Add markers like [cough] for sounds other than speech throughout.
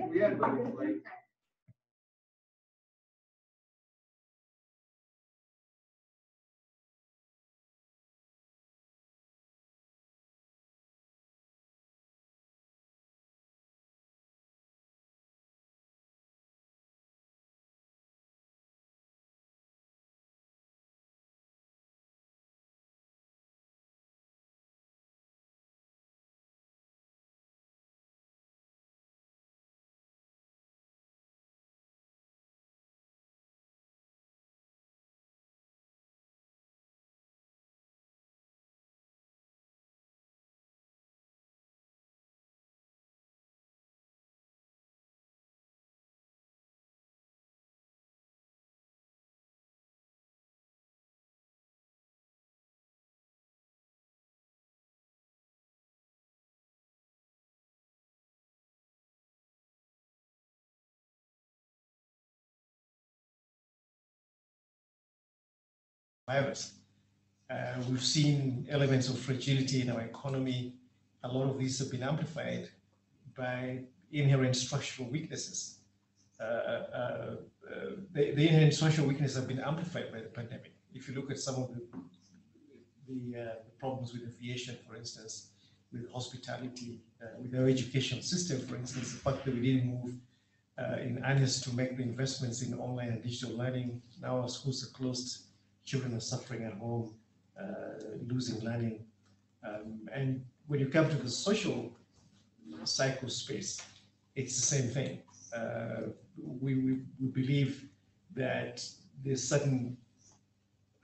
weird, but it's like. Virus. Uh, we've seen elements of fragility in our economy. A lot of these have been amplified by inherent structural weaknesses. Uh, uh, uh the, the, inherent structural weaknesses have been amplified by the pandemic. If you look at some of the, the, uh, problems with aviation, for instance, with hospitality, uh, with our education system, for instance, the fact that we didn't move in earnest to make the investments in online and digital learning. Now our schools are closed children are suffering at home, uh, losing learning. Um, and when you come to the social cycle space, it's the same thing. Uh, we, we, we believe that there's certain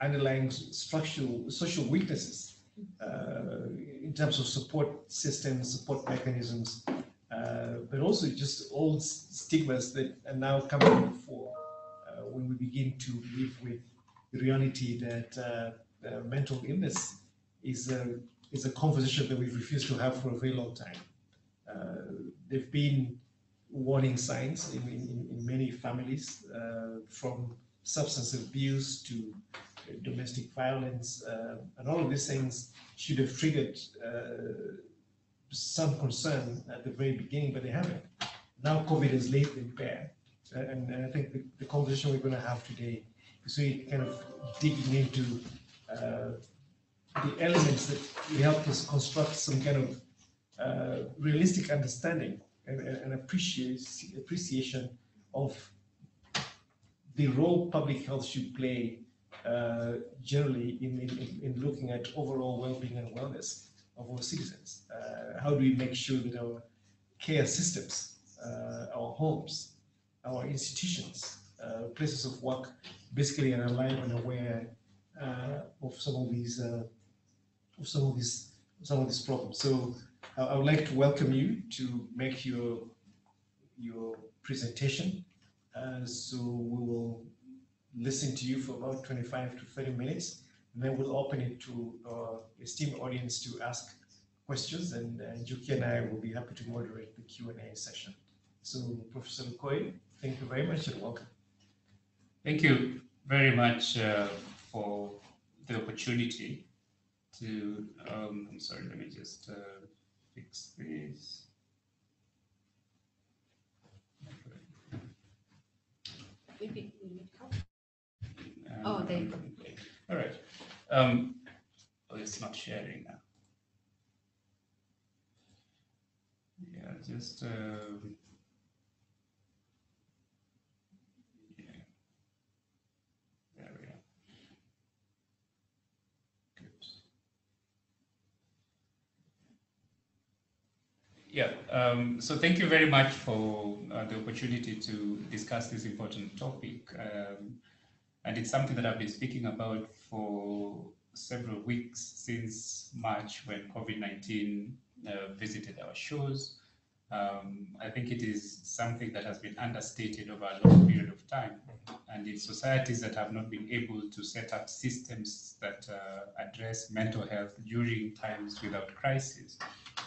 underlying structural social weaknesses uh, in terms of support systems, support mechanisms, uh, but also just old stigmas that are now coming before uh, when we begin to live with reality that uh, uh, mental illness is a, is a conversation that we've refused to have for a very long time. Uh, there've been warning signs in, in, in many families uh, from substance abuse to domestic violence, uh, and all of these things should have triggered uh, some concern at the very beginning, but they haven't. Now COVID has laid them bare, and, and I think the, the conversation we're going to have today so you kind of digging into uh, the elements that help us construct some kind of uh, realistic understanding and, and appreciation of the role public health should play uh, generally in, in, in, looking at overall well-being and wellness of our citizens. Uh, how do we make sure that our care systems, uh, our homes, our institutions, places of work basically are alive and aware uh, of some of these uh, of some of these some of these problems. So I would like to welcome you to make your your presentation. Uh, so we will listen to you for about 25 to 30 minutes, and then we'll open it to our esteemed audience to ask questions, and, and Juki and I will be happy to moderate the Q&A session. So Professor Lukoye, thank you very much and welcome. Thank you very much uh, for the opportunity to, um, I'm sorry, let me just uh, fix this. Maybe we need help. Oh, there you go. All right. Um, oh, it's not sharing now. Yeah, just. Uh, Yeah, um, so thank you very much for uh, the opportunity to discuss this important topic. Um, and it's something that I've been speaking about for several weeks since March when COVID-19 uh, visited our shores. Um, I think it is something that has been understated over a long period of time. And in societies that have not been able to set up systems that uh, address mental health during times without crisis,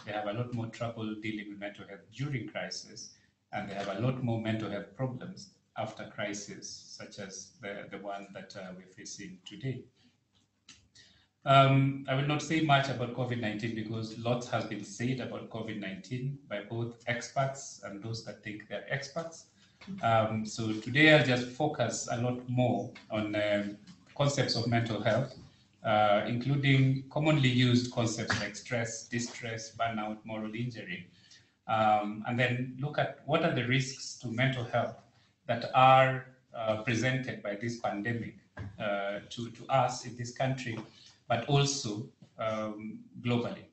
they have a lot more trouble dealing with mental health during crisis, and they have a lot more mental health problems after crisis, such as the, the one that uh, we're facing today. Um, I will not say much about COVID-19 because lots has been said about COVID-19 by both experts and those that think they're experts. Um, so today I'll just focus a lot more on um, concepts of mental health, uh, including commonly used concepts like stress, distress, burnout, moral injury, um, and then look at what are the risks to mental health that are uh, presented by this pandemic uh, to, to us in this country, but also um, globally.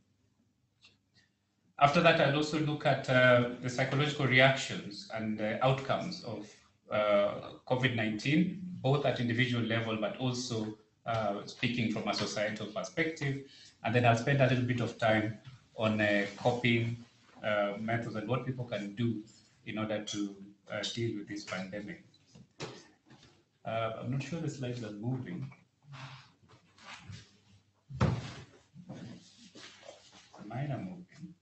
After that, I'll also look at uh, the psychological reactions and uh, outcomes of uh, COVID-19, both at individual level, but also uh, speaking from a societal perspective. And then I'll spend a little bit of time on uh, coping uh, methods and what people can do in order to deal with this pandemic. I'm not sure the slides are moving. Mine are moving.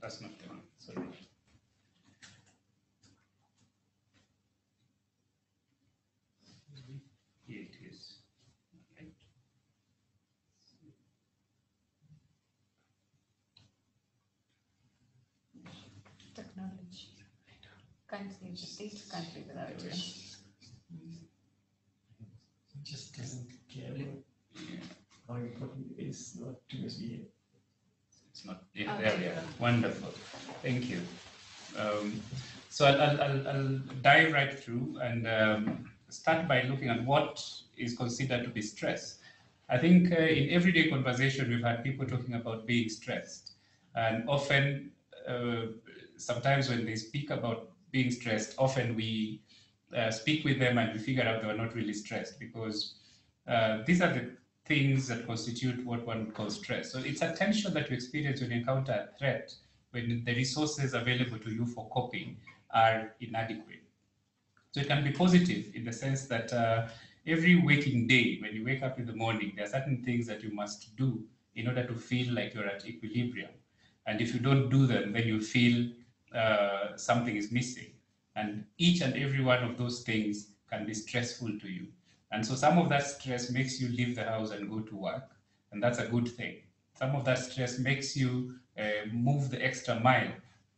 That's not the one, sorry. Here it is. Okay. Technology. Can't see the state country without There it. is- It just doesn't care Yeah. how important it is not to misbehave. It's not, yeah, Oh, there we are. Wonderful. Thank you. Um, so I'll, I'll, I'll, I'll dive right through and um, start by looking at what is considered to be stress. I think uh, in everyday conversation, we've had people talking about being stressed. And often, uh, sometimes when they speak about being stressed, often we uh, speak with them and we figure out they are not really stressed because uh, these are the things that constitute what one would call stress. So it's a tension that you experience when you encounter a threat, when the resources available to you for coping are inadequate. So it can be positive in the sense that uh, every waking day, when you wake up in the morning, there are certain things that you must do in order to feel like you're at equilibrium. And if you don't do them, then you feel uh, something is missing. And each and every one of those things can be stressful to you. And so some of that stress makes you leave the house and go to work, and that's a good thing. Some of that stress makes you uh, move the extra mile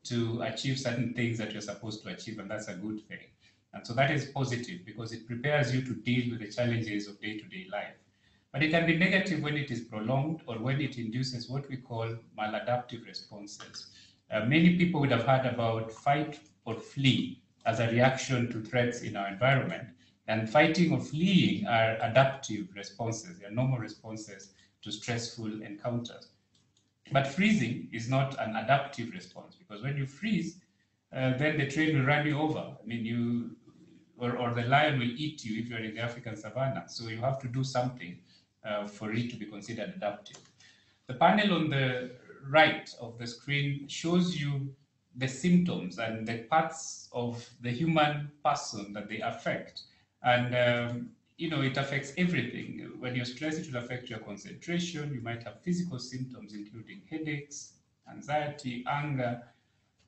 to achieve certain things that you're supposed to achieve, and that's a good thing. And so that is positive because it prepares you to deal with the challenges of day to day life. But it can be negative when it is prolonged or when it induces what we call maladaptive responses. Uh, many people would have heard about fight or flee as a reaction to threats in our environment. And fighting or fleeing are adaptive responses, they are normal responses to stressful encounters. But freezing is not an adaptive response because when you freeze, uh, then the train will run you over. I mean, you or, or the lion will eat you if you're in the African savannah. So you have to do something uh, for it to be considered adaptive. The panel on the right of the screen shows you the symptoms and the parts of the human person that they affect. And um, you know, it affects everything. When you're stressed, it will affect your concentration. You might have physical symptoms, including headaches, anxiety, anger,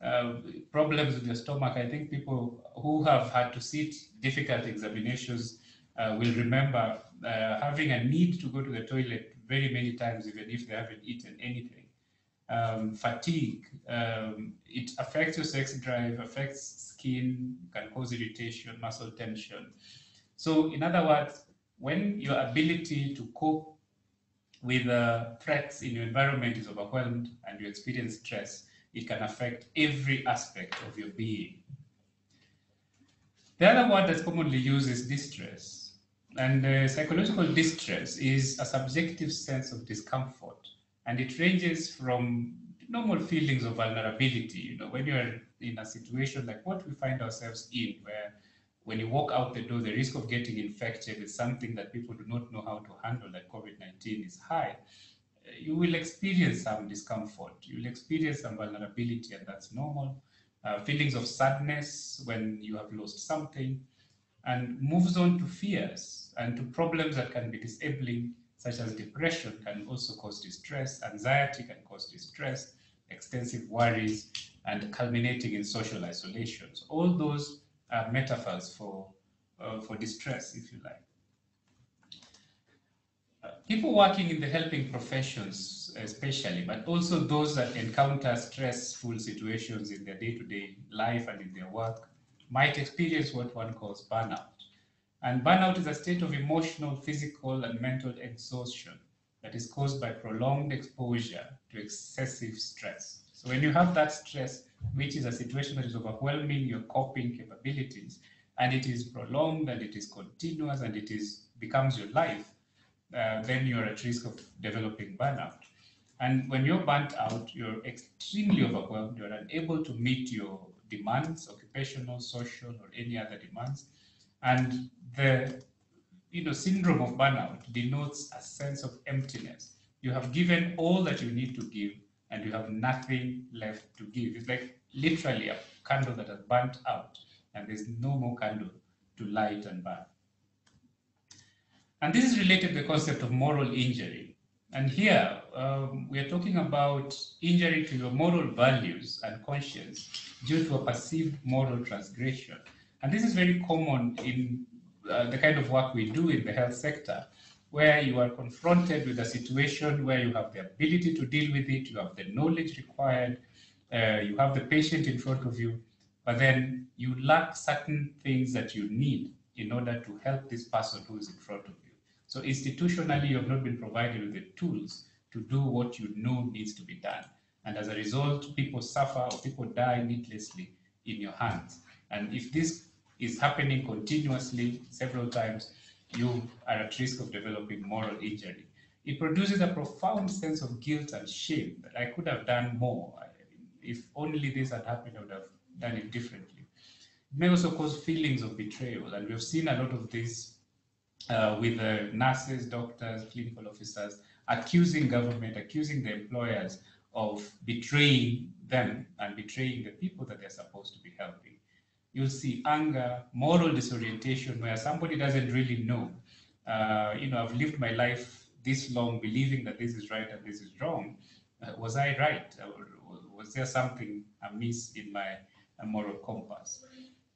uh, problems with your stomach. I think people who have had to sit difficult examinations uh, will remember uh, having a need to go to the toilet very many times, even if they haven't eaten anything. Um, fatigue, um, it affects your sex drive, affects skin, can cause irritation, muscle tension. So, in other words, when your ability to cope with uh, threats in your environment is overwhelmed and you experience stress, it can affect every aspect of your being. The other word that's commonly used is distress. And uh, psychological distress is a subjective sense of discomfort. And it ranges from normal feelings of vulnerability. You know, when you're in a situation like what we find ourselves in, where when you walk out the door, the risk of getting infected is something that people do not know how to handle, like COVID-19, is high. You will experience some discomfort. You will experience some vulnerability, and that's normal. Uh, feelings of sadness when you have lost something, and moves on to fears and to problems that can be disabling, such as depression can also cause distress, anxiety can cause distress, extensive worries, and culminating in social isolation. So all those are metaphors for, uh, for distress, if you like. People working in the helping professions, especially, but also those that encounter stressful situations in their day-to-day life and in their work, might experience what one calls burnout. And burnout is a state of emotional, physical, and mental exhaustion that is caused by prolonged exposure to excessive stress. So when you have that stress, which is a situation that is overwhelming your coping capabilities, and it is prolonged and it is continuous and it is becomes your life, uh, then you're at risk of developing burnout. And when you're burnt out, you're extremely overwhelmed, you're unable to meet your demands, occupational, social, or any other demands. And the you know, syndrome of burnout denotes a sense of emptiness. You have given all that you need to give, and you have nothing left to give. It's like literally a candle that has burnt out, and there's no more candle to light and burn. And this is related to the concept of moral injury. And here um, we are talking about injury to your moral values and conscience due to a perceived moral transgression. And this is very common in uh, the kind of work we do in the health sector, where you are confronted with a situation where you have the ability to deal with it, you have the knowledge required, uh, you have the patient in front of you, but then you lack certain things that you need in order to help this person who is in front of you. So institutionally, you have not been provided with the tools to do what you know needs to be done. And as a result, people suffer or people die needlessly in your hands. And if this is happening continuously several times, you are at risk of developing moral injury. It produces a profound sense of guilt and shame that I could have done more. If only this had happened, I would have done it differently. It may also cause feelings of betrayal, and we've seen a lot of this uh, with the nurses, doctors, clinical officers accusing government, accusing the employers of betraying them and betraying the people that they're supposed to be helping. You'll see anger, moral disorientation, where somebody doesn't really know. Uh, you know, I've lived my life this long believing that this is right and this is wrong. Uh, was I right? Or was there something amiss in my uh, moral compass?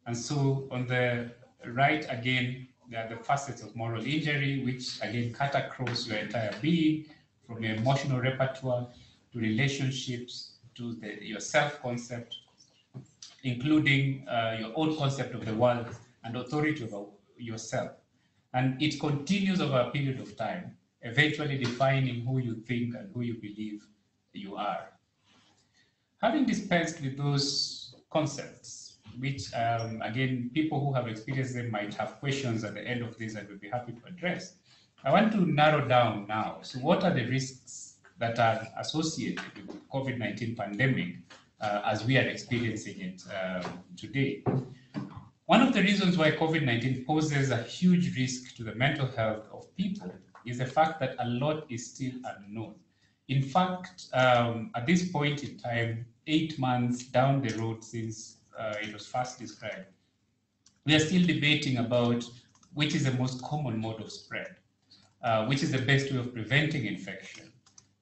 And so on the right, again, there are the facets of moral injury, which again cut across your entire being, from your emotional repertoire to relationships to the, your self-concept, including uh, your own concept of the world and authority over yourself. And it continues over a period of time, eventually defining who you think and who you believe you are. Having dispensed with those concepts, which um, again, people who have experienced them might have questions at the end of this and will be happy to address. I want to narrow down now. So what are the risks that are associated with the COVID-19 pandemic as we are experiencing it um, today? One of the reasons why COVID-19 poses a huge risk to the mental health of people is the fact that a lot is still unknown. In fact, um, at this point in time, eight months down the road since uh, it was first described, we are still debating about which is the most common mode of spread, uh, which is the best way of preventing infection,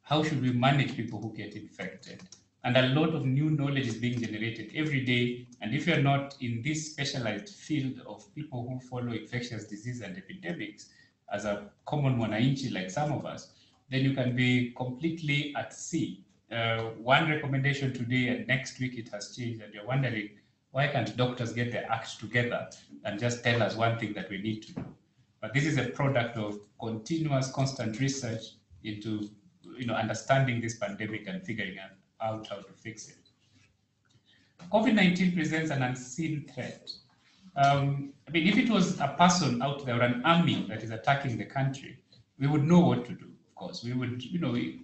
how should we manage people who get infected, and a lot of new knowledge is being generated every day. And if you're not in this specialized field of people who follow infectious disease and epidemics as a common mwananchi like some of us, then you can be completely at sea. Uh, one recommendation today and next week it has changed and you're wondering, why can't doctors get their act together and just tell us one thing that we need to do? But this is a product of continuous, constant research into you know, understanding this pandemic and figuring out out how to fix it. COVID-19 presents an unseen threat. Um, I mean, if it was a person out there or an army that is attacking the country, we would know what to do, of course. We would, you know, we,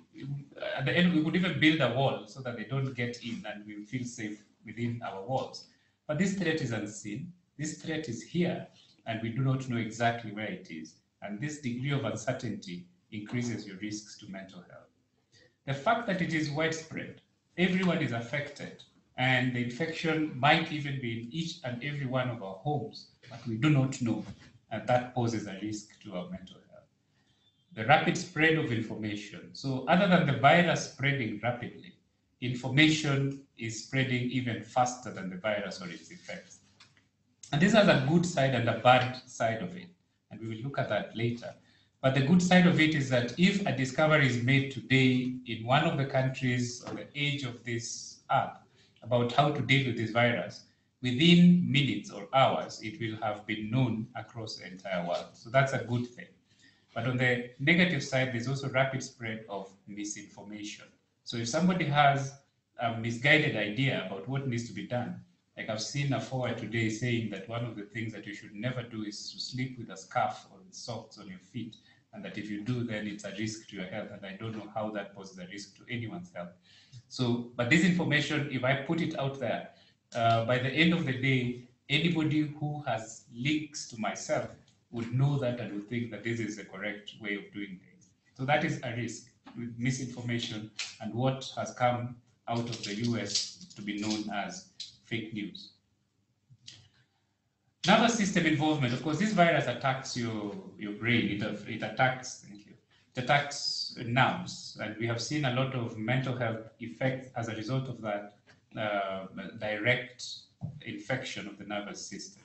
at the end, we would even build a wall so that they don't get in and we feel safe within our walls. But this threat is unseen. this threat is here and we do not know exactly where it is. And this degree of uncertainty increases your risks to mental health. The fact that it is widespread, everyone is affected, and the infection might even be in each and every one of our homes, but we do not know, and that poses a risk to our mental health. The rapid spread of information. So, other than the virus spreading rapidly, information is spreading even faster than the virus or its effects. And this has a good side and a bad side of it. And we will look at that later. But the good side of it is that if a discovery is made today in one of the countries on the edge of this earth about how to deal with this virus, within minutes or hours, it will have been known across the entire world. So that's a good thing. But on the negative side, there's also rapid spread of misinformation. So if somebody has a misguided idea about what needs to be done, like I've seen a forward today saying that one of the things that you should never do is to sleep with a scarf or socks on your feet, and that if you do, then it's a risk to your health. And I don't know how that poses a risk to anyone's health. So, but this information, if I put it out there, uh, by the end of the day, anybody who has links to myself would know that and would think that this is the correct way of doing things. So that is a risk with misinformation and what has come out of the US to be known as fake news. Nervous system involvement. Of course, this virus attacks your, your brain. It, it attacks, thank you. It attacks nerves. And we have seen a lot of mental health effects as a result of that uh, direct infection of the nervous system.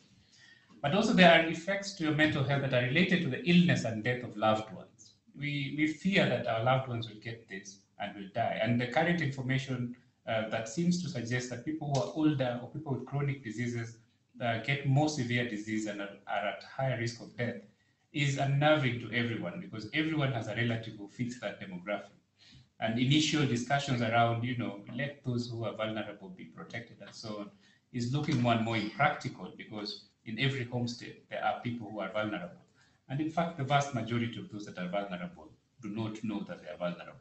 But also there are effects to your mental health that are related to the illness and death of loved ones. We, we fear that our loved ones will get this and will die. And the current information uh, that seems to suggest that people who are older or people with chronic diseases uh, get more severe disease and are, are, at higher risk of death is unnerving to everyone because everyone has a relative who fits that demographic. And initial discussions around, you know, let those who are vulnerable be protected and so on is looking more and more impractical because in every homestead there are people who are vulnerable. And in fact, the vast majority of those that are vulnerable do not know that they are vulnerable.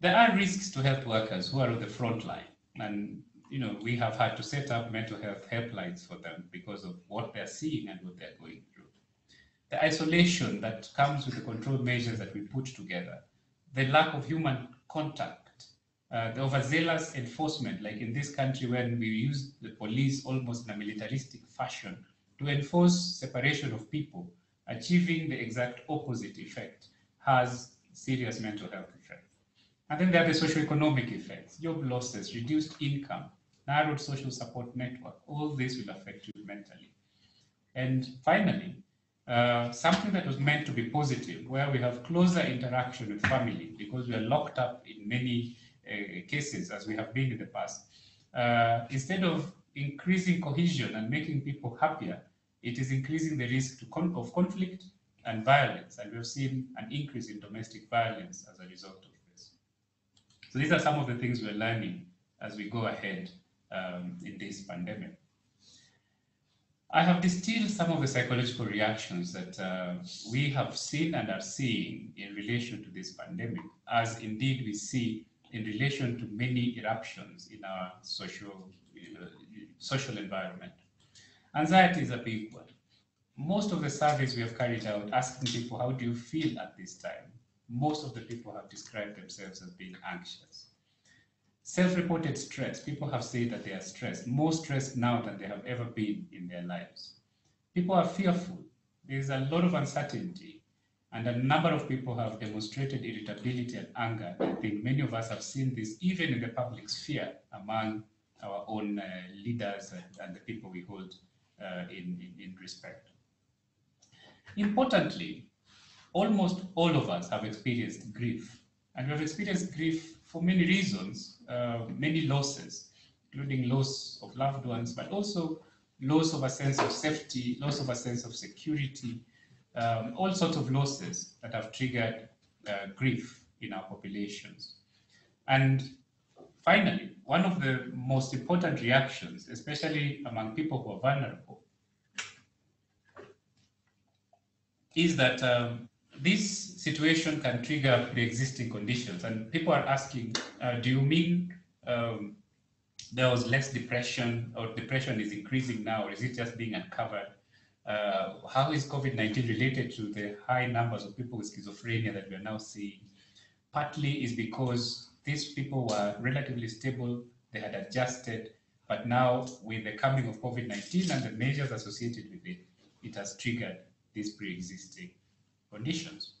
There are risks to health workers who are on the front line. And you know, we have had to set up mental health helplines for them because of what they're seeing and what they're going through. The isolation that comes with the control measures that we put together, the lack of human contact, uh, the overzealous enforcement, like in this country when we use the police almost in a militaristic fashion to enforce separation of people, achieving the exact opposite effect, has serious mental health. And then there are the socioeconomic effects, job losses, reduced income, narrowed social support network. All this will affect you mentally. And finally, uh, something that was meant to be positive, where we have closer interaction with family because we are locked up in many uh, cases as we have been in the past. Uh, instead of increasing cohesion and making people happier, it is increasing the risk con of conflict and violence. And we've seen an increase in domestic violence as a result so these are some of the things we're learning as we go ahead um, in this pandemic. I have distilled some of the psychological reactions that uh, we have seen and are seeing in relation to this pandemic, as indeed we see in relation to many eruptions in our social, uh, social environment. Anxiety is a big one. Most of the surveys we have carried out asking people, how do you feel at this time? Most of the people have described themselves as being anxious. Self-reported stress, people have said that they are stressed, more stressed now than they have ever been in their lives. People are fearful. There's a lot of uncertainty, and a number of people have demonstrated irritability and anger. I think many of us have seen this even in the public sphere among our own uh, leaders and, and, the people we hold uh, in, in, in respect. Importantly, almost all of us have experienced grief. And we have experienced grief for many reasons, uh, many losses, including loss of loved ones, but also loss of a sense of safety, loss of a sense of security, um, all sorts of losses that have triggered uh, grief in our populations. And finally, one of the most important reactions, especially among people who are vulnerable, is that um, this situation can trigger pre-existing conditions and people are asking uh, do you mean um, there was less depression, or depression is increasing now, or is it just being uncovered? Uh, how is COVID 19 related to the high numbers of people with schizophrenia that we are now seeing? Partly is because these people were relatively stable, they had adjusted, but now with the coming of COVID 19 and the measures associated with it, it has triggered this pre existing conditions.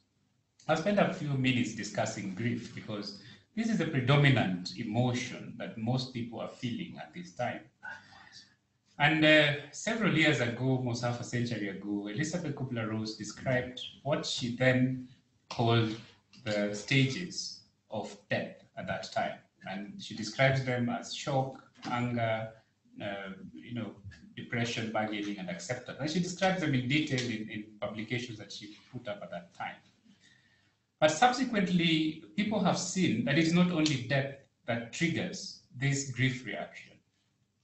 I'll spend a few minutes discussing grief because this is the predominant emotion that most people are feeling at this time. And uh, several years ago, almost half a century ago, Elisabeth Kübler-Ross described what she then called the stages of death at that time. And she describes them as shock, anger, uh, you know, depression, bargaining, and acceptance. And she describes them in detail in, in publications that she put up at that time. But subsequently, people have seen that it is not only death that triggers this grief reaction.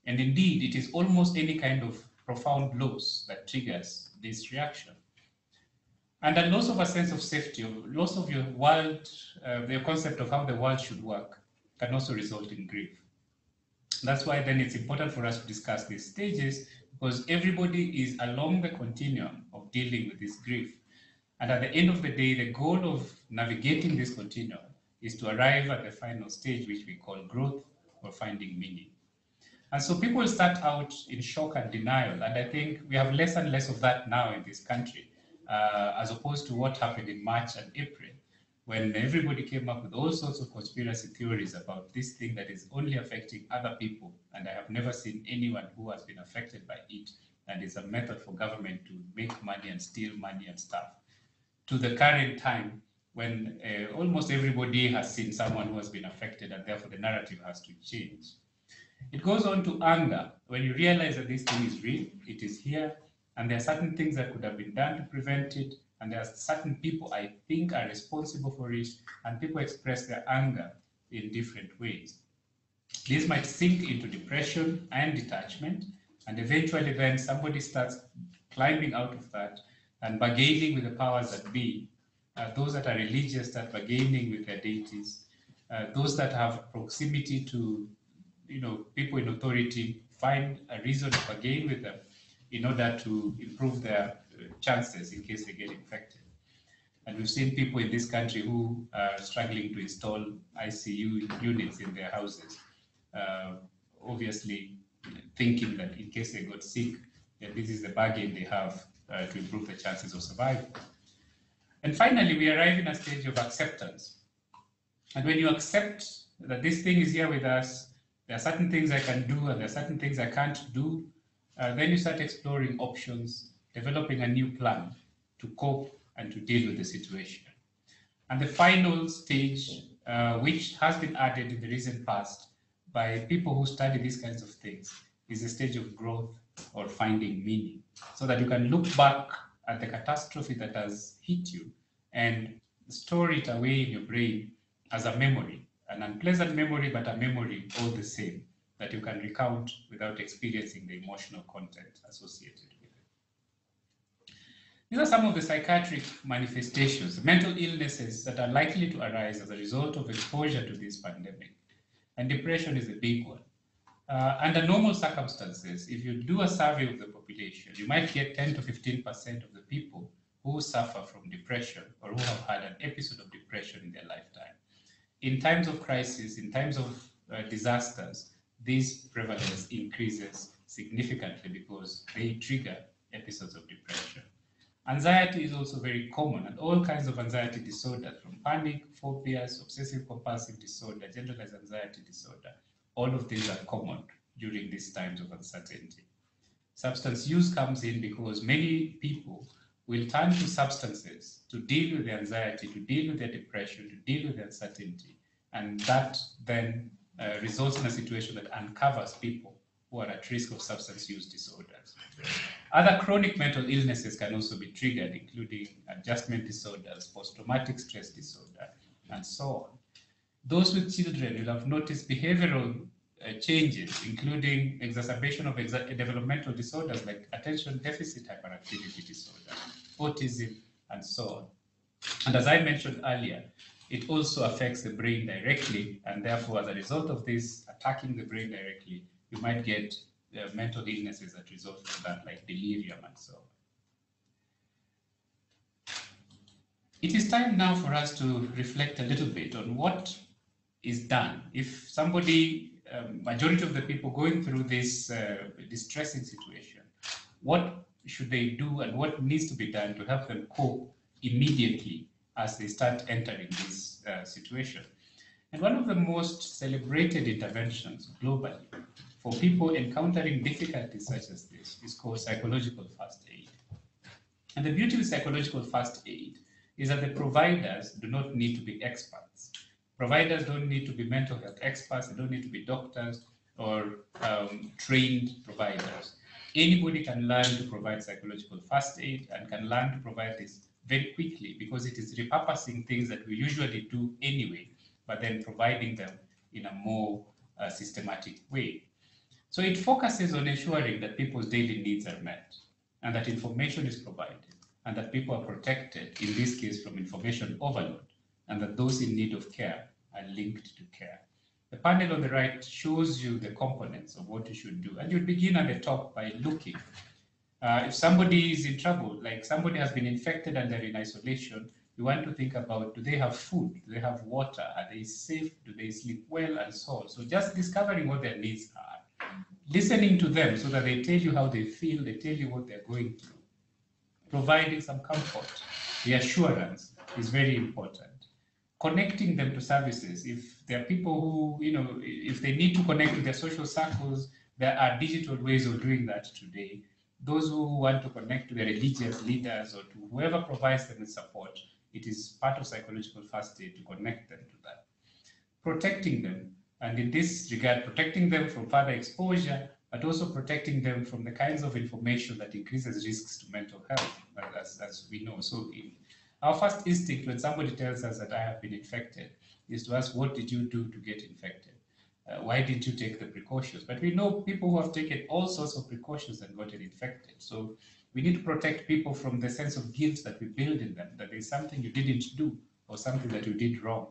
And indeed, it is almost any kind of profound loss that triggers this reaction. And a loss of a sense of safety, loss of your world, uh, the concept of how the world should work, can also result in grief. That's why then it's important for us to discuss these stages because everybody is along the continuum of dealing with this grief. And at the end of the day, the goal of navigating this continuum is to arrive at the final stage, which we call growth or finding meaning. And so people start out in shock and denial. And I think we have less and less of that now in this country, uh, as opposed to what happened in March and April, when everybody came up with all sorts of conspiracy theories about this thing that is only affecting other people. And I have never seen anyone who has been affected by it. And it's a method for government to make money and steal money and stuff to the current time when uh, almost everybody has seen someone who has been affected and therefore the narrative has to change. It goes on to anger when you realize that this thing is real, it is here, and there are certain things that could have been done to prevent it, and there are certain people I think are responsible for it, and people express their anger in different ways. This might sink into depression and detachment, and eventually then somebody starts climbing out of that and bargaining with the powers that be. Uh, those that are religious start bargaining with their deities. Uh, those that have proximity to, you know, people in authority find a reason to bargain with them in order to improve their chances in case they get infected. And we've seen people in this country who are struggling to install ICU units in their houses, uh, obviously thinking that in case they got sick, that this is the bargain they have uh, to improve the chances of survival. And finally, we arrive in a stage of acceptance. And when you accept that this thing is here with us, there are certain things I can do and there are certain things I can't do, uh, then you start exploring options, developing a new plan to cope and to deal with the situation. And the final stage, uh, which has been added in the recent past by people who study these kinds of things, is the stage of growth or finding meaning so that you can look back at the catastrophe that has hit you and store it away in your brain as a memory, an unpleasant memory, but a memory all the same that you can recount without experiencing the emotional content associated. These are some of the psychiatric manifestations, mental illnesses that are likely to arise as a result of exposure to this pandemic. And depression is a big one. Uh, under normal circumstances, if you do a survey of the population, you might get 10 to 15% of the people who suffer from depression or who have had an episode of depression in their lifetime. In times of crisis, in times of uh, disasters, this prevalence increases significantly because they trigger episodes of depression. Anxiety is also very common, and all kinds of anxiety disorders, from panic, phobias, obsessive compulsive disorder, generalized anxiety disorder, all of these are common during these times of uncertainty. Substance use comes in because many people will turn to substances to deal with the anxiety, to deal with their depression, to deal with the uncertainty. And that then uh, results in a situation that uncovers people who are at risk of substance use disorders. Other chronic mental illnesses can also be triggered, including adjustment disorders, post traumatic stress disorder, and so on. Those with children will have noticed behavioral uh, changes, including exacerbation of exa developmental disorders like attention deficit hyperactivity disorder, autism, and so on. And as I mentioned earlier, it also affects the brain directly, and therefore, as a result of this attacking the brain directly, you might get uh, mental illnesses that result from that, like delirium and so on. It is time now for us to reflect a little bit on what is done. If somebody, um, majority of the people going through this uh, distressing situation, what should they do and what needs to be done to help them cope immediately as they start entering this uh, situation? And one of the most celebrated interventions globally for people encountering difficulties such as this is called psychological first aid. And the beauty of psychological first aid is that the providers do not need to be experts. Providers don't need to be mental health experts, they don't need to be doctors or um, trained providers. Anybody can learn to provide psychological first aid and can learn to provide this very quickly because it is repurposing things that we usually do anyway, but then providing them in a more uh, systematic way. So it focuses on ensuring that people's daily needs are met and that information is provided and that people are protected, in this case, from information overload, and that those in need of care are linked to care. The panel on the right shows you the components of what you should do. And you begin at the top by looking. Uh, if somebody is in trouble, like somebody has been infected and they're in isolation, you want to think about do they have food? Do they have water? Are they safe? Do they sleep well? And so on. So just discovering what their needs are, listening to them so that they tell you how they feel, they tell you what they're going through providing some comfort, reassurance is very important. Connecting them to services. If there are people who, you know, if they need to connect with their social circles, there are digital ways of doing that today. Those who want to connect to their religious leaders or to whoever provides them with support, it is part of psychological first aid to connect them to that. Protecting them, and in this regard, protecting them from further exposure but also protecting them from the kinds of information that increases risks to mental health, as, as we know. So in, our first instinct when somebody tells us that I have been infected is to ask, what did you do to get infected? Uh, why did you take the precautions? But we know people who have taken all sorts of precautions and gotten infected. So we need to protect people from the sense of guilt that we build in them, that there's something you didn't do or something that you did wrong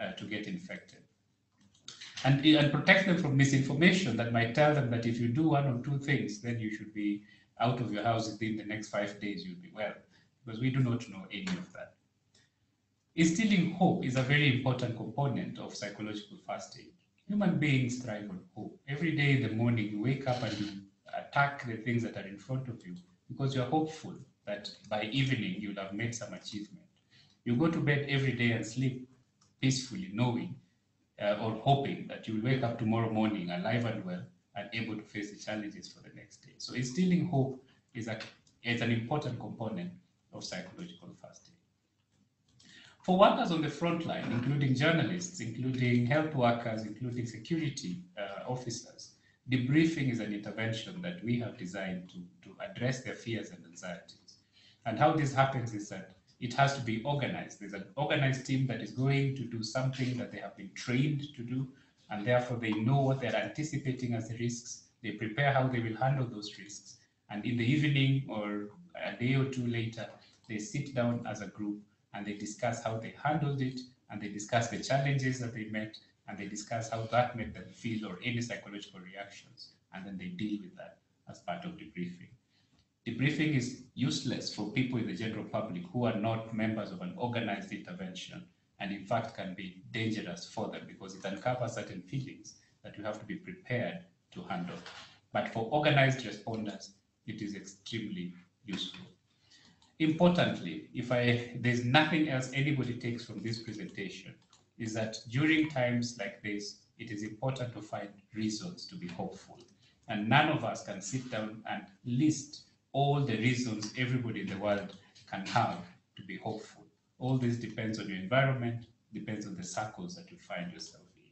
uh, to get infected and, and protect them from misinformation that might tell them that if you do one or two things, then you should be out of your house within the next five days, you'll be well, because we do not know any of that. Instilling hope is a very important component of psychological first aid. Human beings thrive on hope. Every day in the morning, you wake up and you attack the things that are in front of you because you're hopeful that by evening you'll have made some achievement. You go to bed every day and sleep peacefully, knowing uh, or hoping that you will wake up tomorrow morning alive and well and able to face the challenges for the next day. So instilling hope is, a, is an important component of psychological aid. For workers on the front line, including journalists, including health workers, including security uh, officers, debriefing is an intervention that we have designed to, to address their fears and anxieties. And how this happens is that it has to be organized. There's an organized team that is going to do something that they have been trained to do, and therefore they know what they're anticipating as the risks. They prepare how they will handle those risks. And in the evening or a day or two later, they sit down as a group and they discuss how they handled it, and they discuss the challenges that they met, and they discuss how that made them feel or any psychological reactions, and then they deal with that as part of debriefing. Debriefing is useless for people in the general public who are not members of an organized intervention and in fact can be dangerous for them because it uncovers certain feelings that you have to be prepared to handle. But for organized responders, it is extremely useful. Importantly, if I there's nothing else anybody takes from this presentation, is that during times like this, it is important to find reasons to be hopeful. And none of us can sit down and list all the reasons everybody in the world can have to be hopeful. All this depends on your environment, depends on the circles that you find yourself in.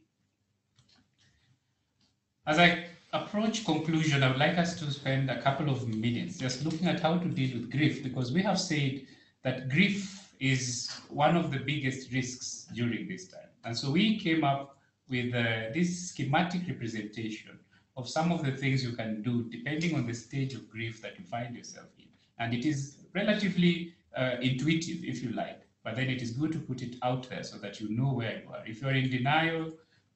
As I approach conclusion, I would like us to spend a couple of minutes just looking at how to deal with grief, because we have said that grief is one of the biggest risks during this time. And so we came up with uh, this schematic representation of some of the things you can do depending on the stage of grief that you find yourself in. And it is relatively uh, intuitive, if you like, but then it is good to put it out there so that you know where you are. If you are in denial,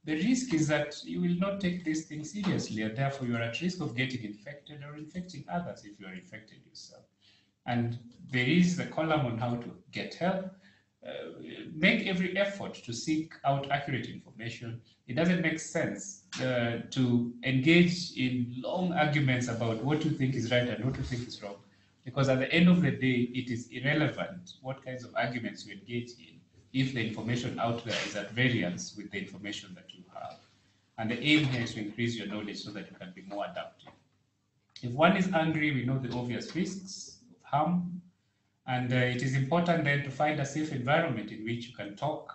the risk is that you will not take this thing seriously, and therefore you are at risk of getting infected or infecting others if you are infected yourself. And there is a column on how to get help. Uh, make every effort to seek out accurate information. It doesn't make sense uh, to engage in long arguments about what you think is right and what you think is wrong, because at the end of the day, it is irrelevant what kinds of arguments you engage in if the information out there is at variance with the information that you have. And the aim here is to increase your knowledge so that you can be more adaptive. If one is angry, we know the obvious risks of harm and uh, it is important then to find a safe environment in which you can talk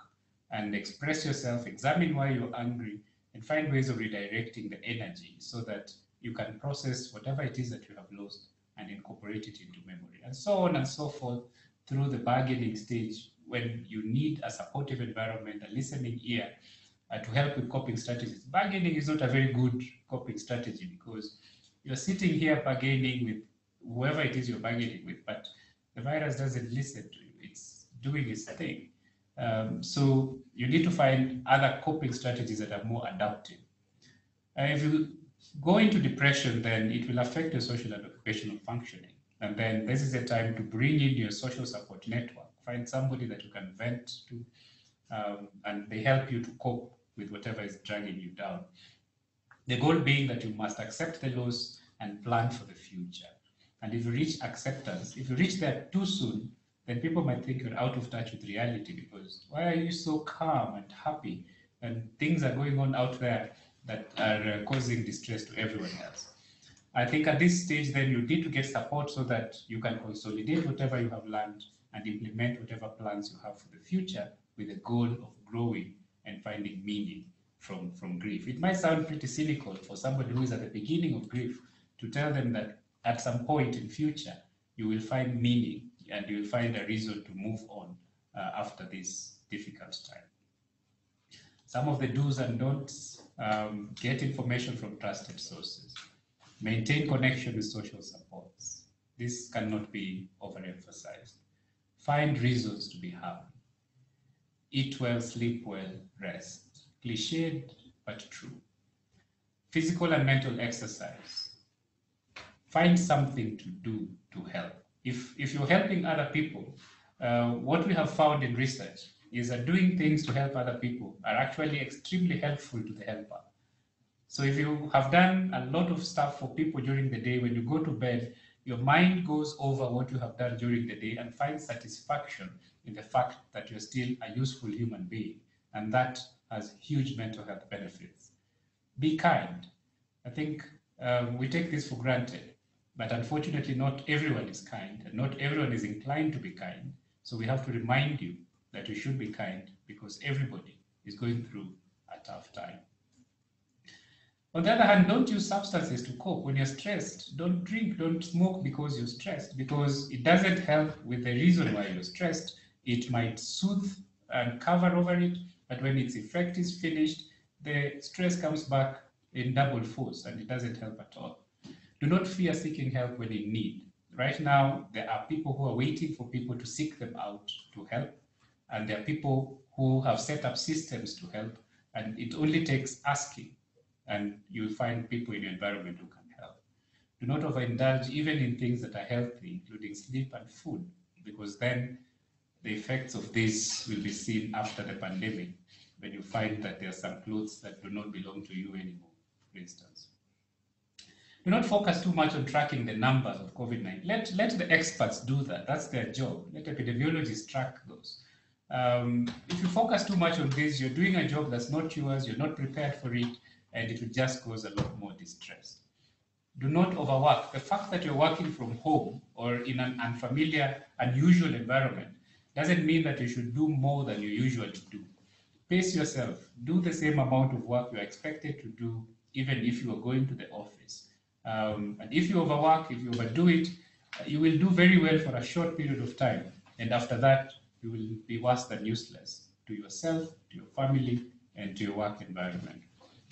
and express yourself, examine why you're angry, and find ways of redirecting the energy so that you can process whatever it is that you have lost and incorporate it into memory, and so on and so forth through the bargaining stage when you need a supportive environment, a listening ear uh, to help with coping strategies. Bargaining is not a very good coping strategy because you're sitting here bargaining with whoever it is you're bargaining with, but the virus doesn't listen to you. It's doing its thing. Um, so you need to find other coping strategies that are more adaptive. And if you go into depression, then it will affect your social and occupational functioning. And then this is a time to bring in your social support network. Find somebody that you can vent to, um, and they help you to cope with whatever is dragging you down. The goal being that you must accept the loss and plan for the future. And if you reach acceptance, if you reach there too soon, then people might think you're out of touch with reality because why are you so calm and happy when things are going on out there that are uh, causing distress to everyone else? I think at this stage, then you need to get support so that you can consolidate whatever you have learned and implement whatever plans you have for the future with the goal of growing and finding meaning from, from grief. It might sound pretty cynical for somebody who is at the beginning of grief to tell them that at some point in future, you will find meaning and you will find a reason to move on uh, after this difficult time. Some of the do's and don'ts, um, get information from trusted sources. Maintain connection with social supports. This cannot be overemphasized. Find reasons to be happy. Eat well, sleep well, rest. Cliched, but true. Physical and mental exercise find something to do to help. If, if you're helping other people, uh, what we have found in research is that doing things to help other people are actually extremely helpful to the helper. So if you have done a lot of stuff for people during the day, when you go to bed, your mind goes over what you have done during the day and finds satisfaction in the fact that you're still a useful human being. And that has huge mental health benefits. Be kind. I think um, we take this for granted. But unfortunately, not everyone is kind and not everyone is inclined to be kind. So we have to remind you that you should be kind because everybody is going through a tough time. On the other hand, don't use substances to cope. When you're stressed, don't drink, don't smoke because you're stressed, because it doesn't help with the reason why you're stressed. It might soothe and cover over it, but when its effect is finished, the stress comes back in double force and it doesn't help at all. Do not fear seeking help when in need. Right now, there are people who are waiting for people to seek them out to help, and there are people who have set up systems to help, and it only takes asking, and you'll find people in your environment who can help. Do not overindulge even in things that are healthy, including sleep and food, because then the effects of this will be seen after the pandemic, when you find that there are some clothes that do not belong to you anymore, for instance do not focus too much on tracking the numbers of COVID-19. Let, let the experts do that. That's their job. Let epidemiologists track those. Um, if you focus too much on this, you're doing a job that's not yours, you're not prepared for it, and it will just cause a lot more distress. Do not overwork. The fact that you're working from home or in an unfamiliar, unusual environment doesn't mean that you should do more than you usually do. Pace yourself. Do the same amount of work you're expected to do, even if you are going to the office. Um, and if you overwork, if you overdo it, uh, you will do very well for a short period of time. And after that, you will be worse than useless to yourself, to your family, and to your work environment.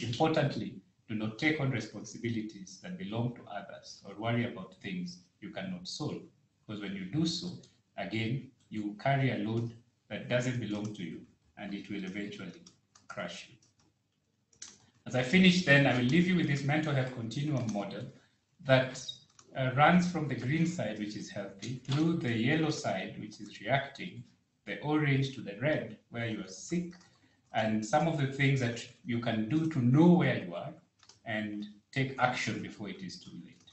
Importantly, do not take on responsibilities that belong to others or worry about things you cannot solve. Because when you do so, again, you carry a load that doesn't belong to you and it will eventually crush you. As I finish, then I will leave you with this mental health continuum model that uh, runs from the green side, which is healthy, through the yellow side, which is reacting, the orange to the red, where you are sick, and some of the things that you can do to know where you are and take action before it is too late.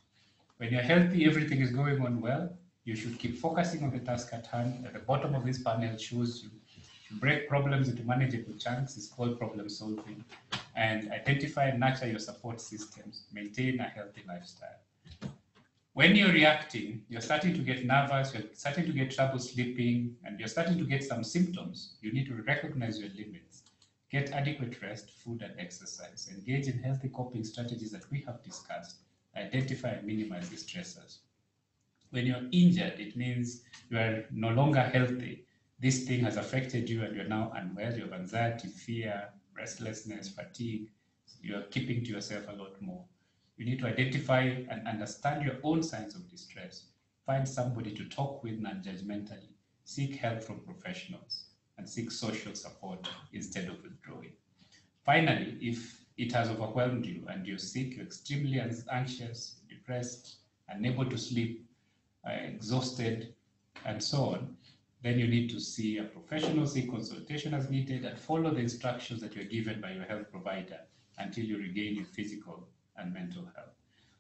When you're healthy, everything is going on well. You should keep focusing on the task at hand. At the bottom of this panel shows you break problems into manageable chunks is called problem solving and identify and nurture your support systems, maintain a healthy lifestyle. When you're reacting, you're starting to get nervous, you're starting to get trouble sleeping, and you're starting to get some symptoms. You need to recognize your limits. Get adequate rest, food, and exercise. Engage in healthy coping strategies that we have discussed. Identify and minimize the stressors. When you're injured, it means you are no longer healthy. This thing has affected you and you're now unwell. You have anxiety, fear, restlessness, fatigue. You're keeping to yourself a lot more. You need to identify and understand your own signs of distress. Find somebody to talk with non judgmentally. Seek help from professionals and seek social support instead of withdrawing. Finally, if it has overwhelmed you and you're sick, you're extremely anxious, depressed, unable to sleep, uh, exhausted, and so on, then you need to see a professional, seek consultation as needed, and follow the instructions that you're given by your health provider until you regain your physical and mental health.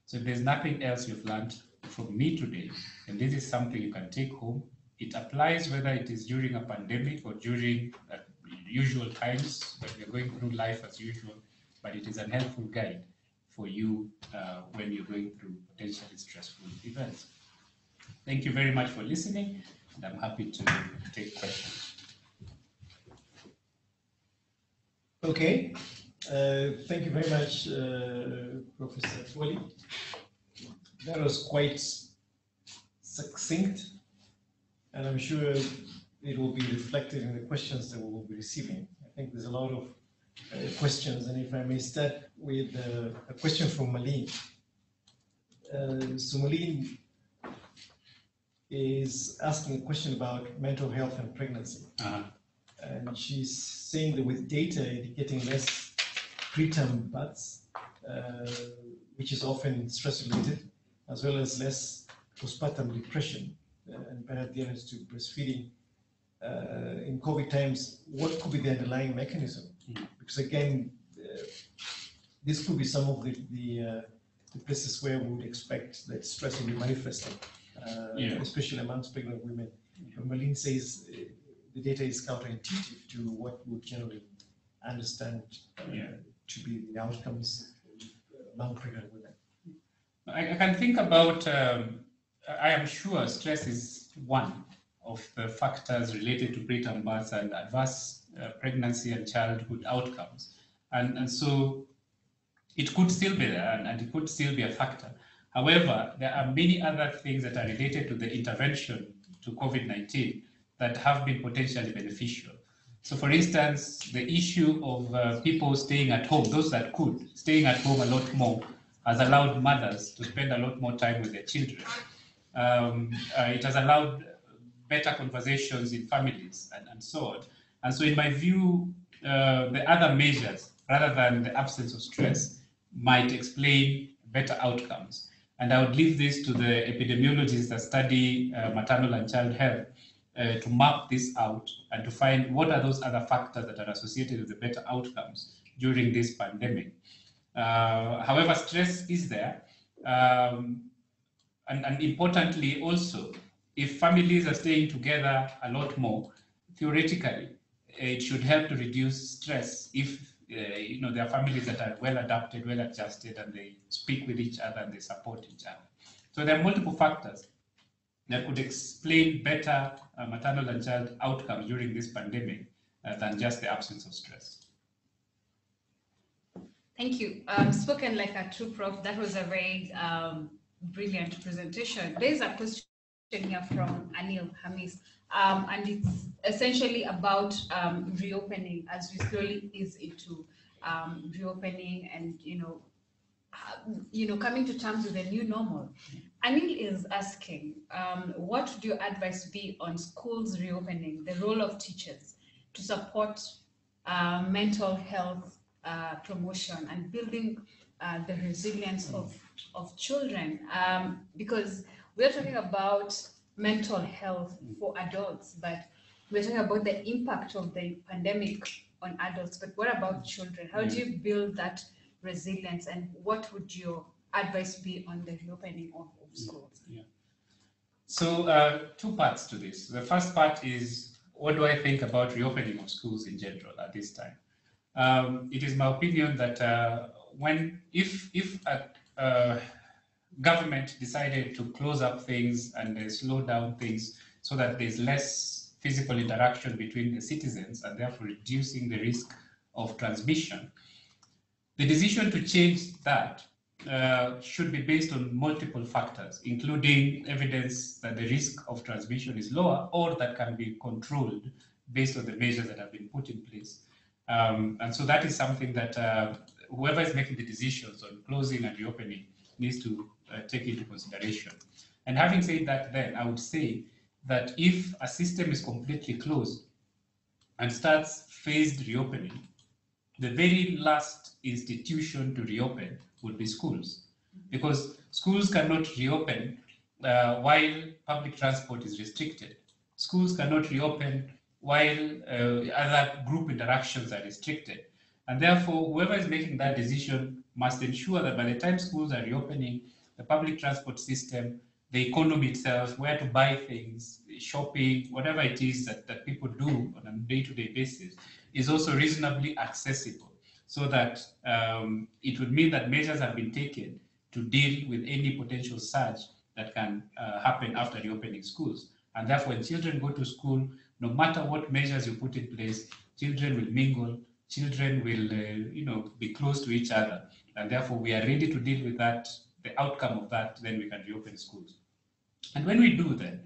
So if there's nothing else you've learned from me today, and this is something you can take home, it applies whether it is during a pandemic or during uh, usual times when you're going through life as usual, but it is an helpful guide for you uh, when you're going through potentially stressful events. Thank you very much for listening, and I'm happy to take questions. Okay, uh, thank you very much, uh, Professor Atwoli. That was quite succinct, and I'm sure it will be reflected in the questions that we will be receiving. I think there's a lot of uh, questions, and if I may start with uh, a question from Malin. Uh, so Malene is asking a question about mental health and pregnancy. Uh-huh. And she's saying that with data indicating less preterm births, uh, which is often stress related, as well as less postpartum depression uh, and better adherence to breastfeeding. Uh, in COVID times, what could be the underlying mechanism? Mm. Because again, uh, this could be some of the, the, uh, the places where we would expect that stress will be manifesting, uh, Yeah. especially amongst pregnant women. Malene says uh, the data is counterintuitive to what we generally understand uh, Yeah. to be the outcomes among pregnant women. I, I can think about, um, I am sure stress is one of the factors related to preterm births and adverse uh, pregnancy and childhood outcomes. And, and so it could still be there and, and it could still be a factor. However, there are many other things that are related to the intervention to COVID 19 that have been potentially beneficial. So, for instance, the issue of uh, people staying at home, those that could, staying at home a lot more, has allowed mothers to spend a lot more time with their children. Um, uh, it has allowed better conversations in families and, and so on. And so, in my view, uh, the other measures, rather than the absence of stress, might explain better outcomes. And I would leave this to the epidemiologists that study uh, maternal and child health uh, to map this out and to find what are those other factors that are associated with the better outcomes during this pandemic. Uh, however, stress is there. Um, and, and importantly, also, if families are staying together a lot more, theoretically, it should help to reduce stress if uh, you know there are families that are well adapted, well adjusted, and they speak with each other and they support each other. So there are multiple factors that could explain better uh, maternal and child outcomes during this pandemic uh, than just the absence of stress. Thank you. Um, spoken like a true prof. That was a very um, brilliant presentation. There's a question here from Anil Hamis, um, and it's essentially about um, reopening as we slowly ease into um, reopening and you know uh, you know, coming to terms with the new normal. Anil is asking, um, what would your advice be on schools reopening, the role of teachers to support uh, mental health uh, promotion and building uh, the resilience of, of children? Um, because we're talking about mental health for adults, but we're talking about the impact of the pandemic on adults. But what about children? How do you build that resilience, and what would your advice be on the reopening of, of schools? So uh, two parts to this. The first part is what do I think about reopening of schools in general at this time? Um, it is my opinion that uh, when if if a, uh, government decided to close up things and uh, slow down things so that there's less physical interaction between the citizens and therefore reducing the risk of transmission, the decision to change that uh, should be based on multiple factors, including evidence that the risk of transmission is lower or that can be controlled based on the measures that have been put in place. Um, and so that is something that uh, whoever is making the decisions on closing and reopening needs to uh, take into consideration. And having said that, then I would say that if a system is completely closed and starts phased reopening, the very last institution to reopen would be schools, because schools cannot reopen uh, while public transport is restricted. Schools cannot reopen while uh, other group interactions are restricted. And therefore, whoever is making that decision must ensure that by the time schools are reopening, the public transport system, the economy itself, where to buy things, shopping, whatever it is that, that people do on a day-to-day basis, is also reasonably accessible so that um, it would mean that measures have been taken to deal with any potential surge that can uh, happen after reopening schools. And therefore, when children go to school, no matter what measures you put in place, children will mingle, children will, uh, you know, be close to each other. And therefore, we are ready to deal with that, the outcome of that, then we can reopen schools. And when we do that,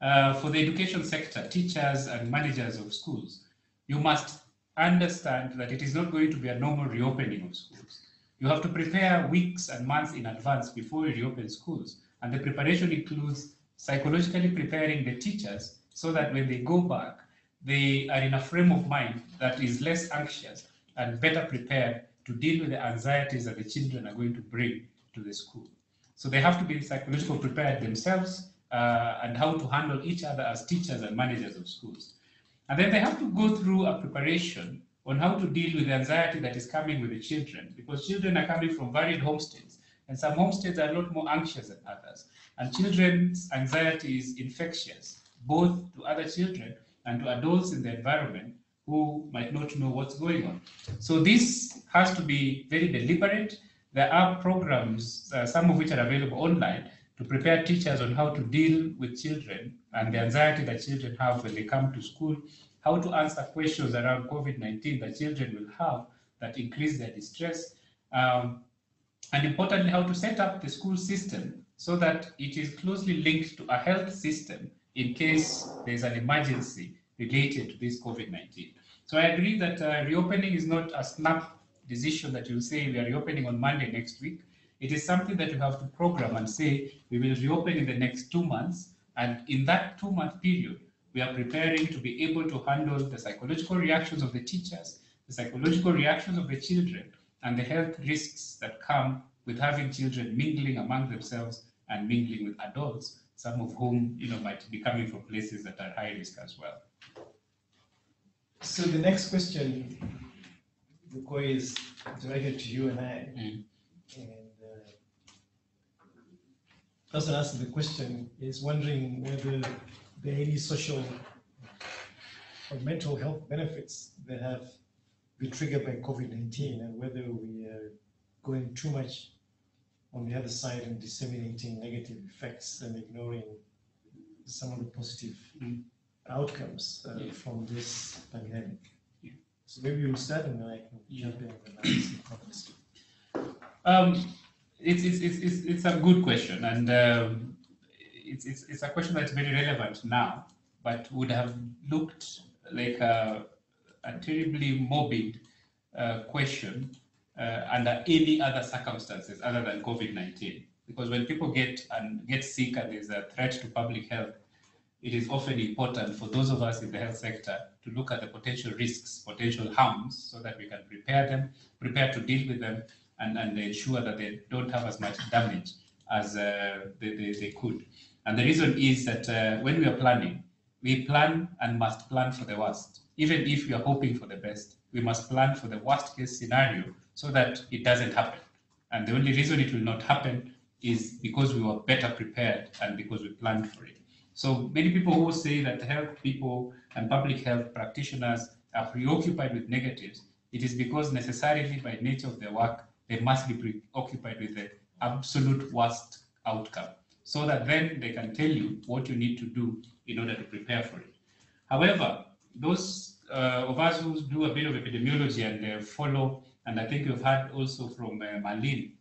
uh, for the education sector, teachers and managers of schools, you must understand that it is not going to be a normal reopening of schools. You have to prepare weeks and months in advance before you reopen schools. And the preparation includes psychologically preparing the teachers so that when they go back, they are in a frame of mind that is less anxious and better prepared to deal with the anxieties that the children are going to bring to the school. So they have to be psychologically prepared themselves uh, and how to handle each other as teachers and managers of schools. And then they have to go through a preparation on how to deal with the anxiety that is coming with the children, because children are coming from varied homesteads, and some homesteads are a lot more anxious than others. And children's anxiety is infectious, both to other children and to adults in the environment who might not know what's going on. So this has to be very deliberate. There are programs, uh, some of which are available online, to prepare teachers on how to deal with children and the anxiety that children have when they come to school, how to answer questions around COVID-19 that children will have that increase their distress, um, and importantly, how to set up the school system so that it is closely linked to a health system in case there's an emergency related to this COVID-19. So I agree that uh, reopening is not a snap decision that you say we are reopening on Monday next week. It is something that you have to program and say we will reopen in the next two months. And in that two month period, we are preparing to be able to handle the psychological reactions of the teachers, the psychological reactions of the children, and the health risks that come with having children mingling among themselves and mingling with adults, some of whom you know might be coming from places that are high risk as well. So the next question, Lukoye, is directed to you and I. Mm. And uh, person asking the question is wondering whether there are any social or mental health benefits that have been triggered by COVID-19 and whether we are going too much on the other side and disseminating negative effects and ignoring some of the positive Mm. outcomes uh, Yeah. from this pandemic. So maybe you'll start and then I can jump in and ask some comments. Um, it's, it's, it's, it's, it's a good question, and um, it's, it's, it's a question that's very relevant now, but would have looked like a, a terribly morbid uh, question uh, under any other circumstances other than COVID-19. Because when people get and get sick and there's a threat to public health, it is often important for those of us in the health sector to look at the potential risks, potential harms, so that we can prepare them, prepare to deal with them, and, and ensure that they don't have as much damage as uh, they, they, they, could. And the reason is that uh, when we are planning, we plan and must plan for the worst. Even if we are hoping for the best, we must plan for the worst case scenario so that it doesn't happen. And the only reason it will not happen is because we were better prepared and because we planned for it. So many people who say that health people and public health practitioners are preoccupied with negatives, it is because necessarily by nature of their work, they must be preoccupied with the absolute worst outcome so that then they can tell you what you need to do in order to prepare for it. However, those uh, of us who do a bit of epidemiology and uh, follow, and I think you've heard also from uh, Marlene,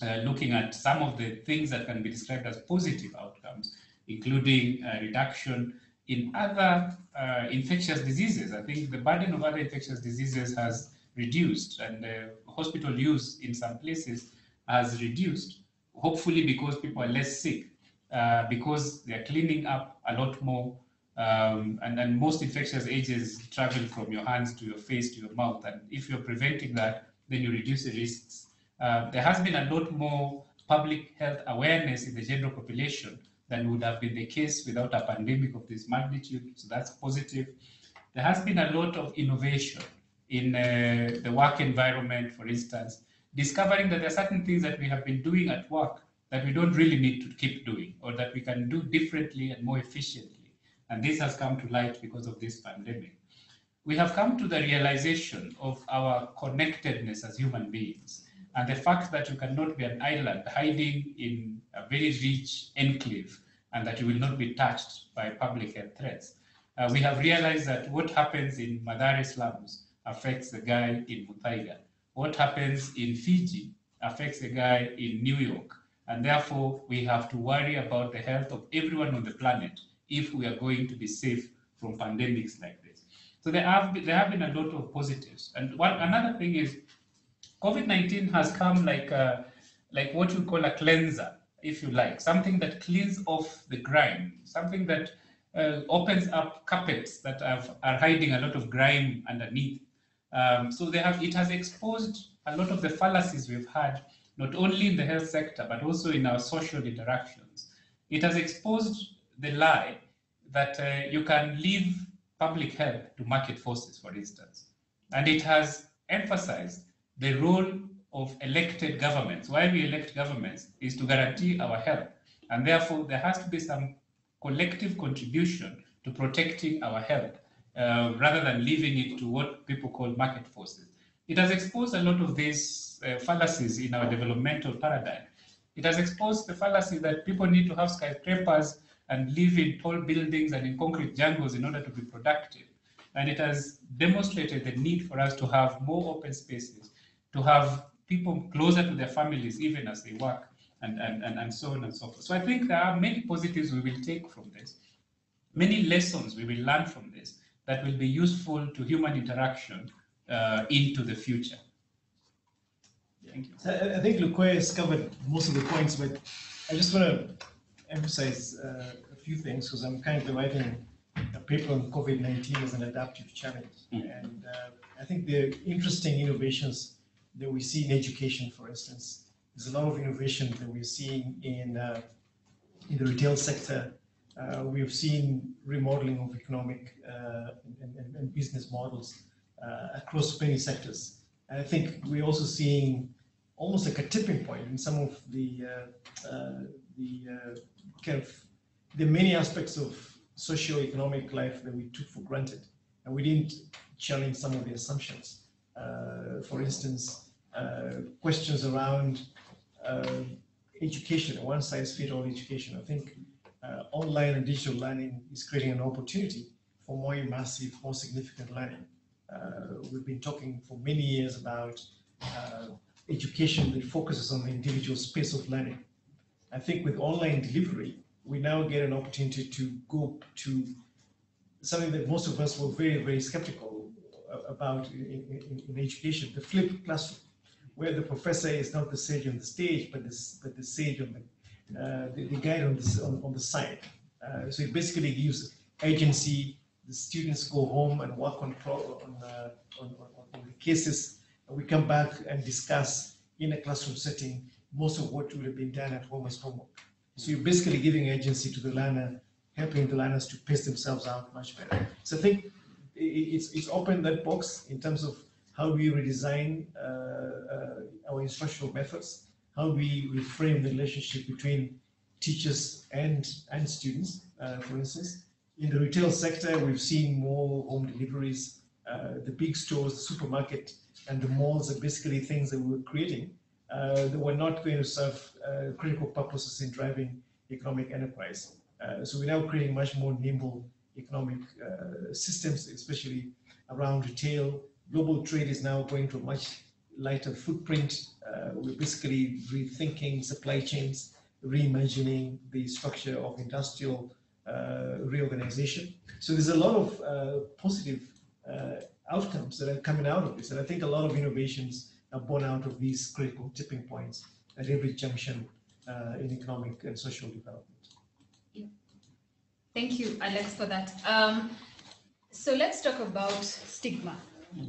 uh, looking at some of the things that can be described as positive outcomes, including reduction in other uh, infectious diseases. I think the burden of other infectious diseases has reduced and hospital use in some places has reduced, hopefully because people are less sick, uh, because they're cleaning up a lot more. Um, and then most infectious agents travel from your hands to your face to your mouth. And if you're preventing that, then you reduce the risks. Uh, there has been a lot more public health awareness in the general population than would have been the case without a pandemic of this magnitude. So that's positive. There has been a lot of innovation in uh, the work environment, for instance, discovering that there are certain things that we have been doing at work that we don't really need to keep doing or that we can do differently and more efficiently. And this has come to light because of this pandemic. We have come to the realization of our connectedness as human beings and the fact that you cannot be an island hiding in a very rich enclave and that you will not be touched by public health threats. Uh, we have realized that what happens in Mathare slums affects the guy in Muthaiga. What happens in Fiji affects the guy in New York. And therefore, we have to worry about the health of everyone on the planet if we are going to be safe from pandemics like this. So there have been, there have been a lot of positives. And one another thing is COVID-19 has come like a, like what you call a cleanser, if you like, something that cleans off the grime, something that uh, opens up carpets that have, are hiding a lot of grime underneath. Um, so they have it has exposed a lot of the fallacies we've had, not only in the health sector, but also in our social interactions. It has exposed the lie that uh, you can leave public health to market forces, for instance. And it has emphasized the role of elected governments, why we elect governments, is to guarantee our health. And therefore, there has to be some collective contribution to protecting our health uh, rather than leaving it to what people call market forces. It has exposed a lot of these uh, fallacies in our developmental paradigm. It has exposed the fallacy that people need to have skyscrapers and live in tall buildings and in concrete jungles in order to be productive. And it has demonstrated the need for us to have more open spaces, to have people closer to their families even as they work, and, and, and, and so on and so forth. So I think there are many positives we will take from this, many lessons we will learn from this that will be useful to human interaction uh, into the future. Thank you. So I think Lukoye has covered most of the points, but I just want to emphasize uh, a few things because I'm currently writing a paper on COVID-19 as an adaptive challenge. Mm. And uh, I think the interesting innovations that we see in education, for instance. There's a lot of innovation that we're seeing in, uh, in the retail sector. Uh, we've seen remodeling of economic uh, and, and, and, business models uh, across many sectors. And I think we're also seeing almost like a tipping point in some of the, uh, the kind of the many aspects of socio-economic life that we took for granted, and we didn't challenge some of the assumptions. Uh, for instance, uh, questions around uh, education, one size fits all education. I think online and digital learning is creating an opportunity for more immersive, more significant learning. we've been talking for many years about education that focuses on the individual space of learning. I think with online delivery, we now get an opportunity to go to something that most of us were very, very skeptical about in, in, in education, the flipped classroom. where the professor is not the sage on the stage, but the, but the sage on the, uh, the, the guide on the, on, on the side. Uh, so it basically gives agency. The students go home and work on, pro, on, uh, on, on, on the cases. And we come back and discuss in a classroom setting most of what would have been done at home as homework. So you're basically giving agency to the learner, helping the learners to pace themselves out much better. So I think it's, it's opened that box in terms of how we redesign uh, uh, our instructional methods, how we reframe the relationship between teachers and, and students, uh, for instance. In the retail sector, we've seen more home deliveries. Uh, the big stores, the supermarket, and the malls are basically things that we were creating uh, that were not going to serve uh, critical purposes in driving economic enterprise. so we're now creating much more nimble economic systems, especially around retail. Global trade is now going to a much lighter footprint. we're basically rethinking supply chains reimagining the structure of industrial uh, reorganization. So there's a lot of uh, positive uh, outcomes that are coming out of this. And I think a lot of innovations are born out of these critical tipping points at every junction uh, in economic and social development. Yeah. Thank you, Alex, for that. Um, so let's talk about stigma.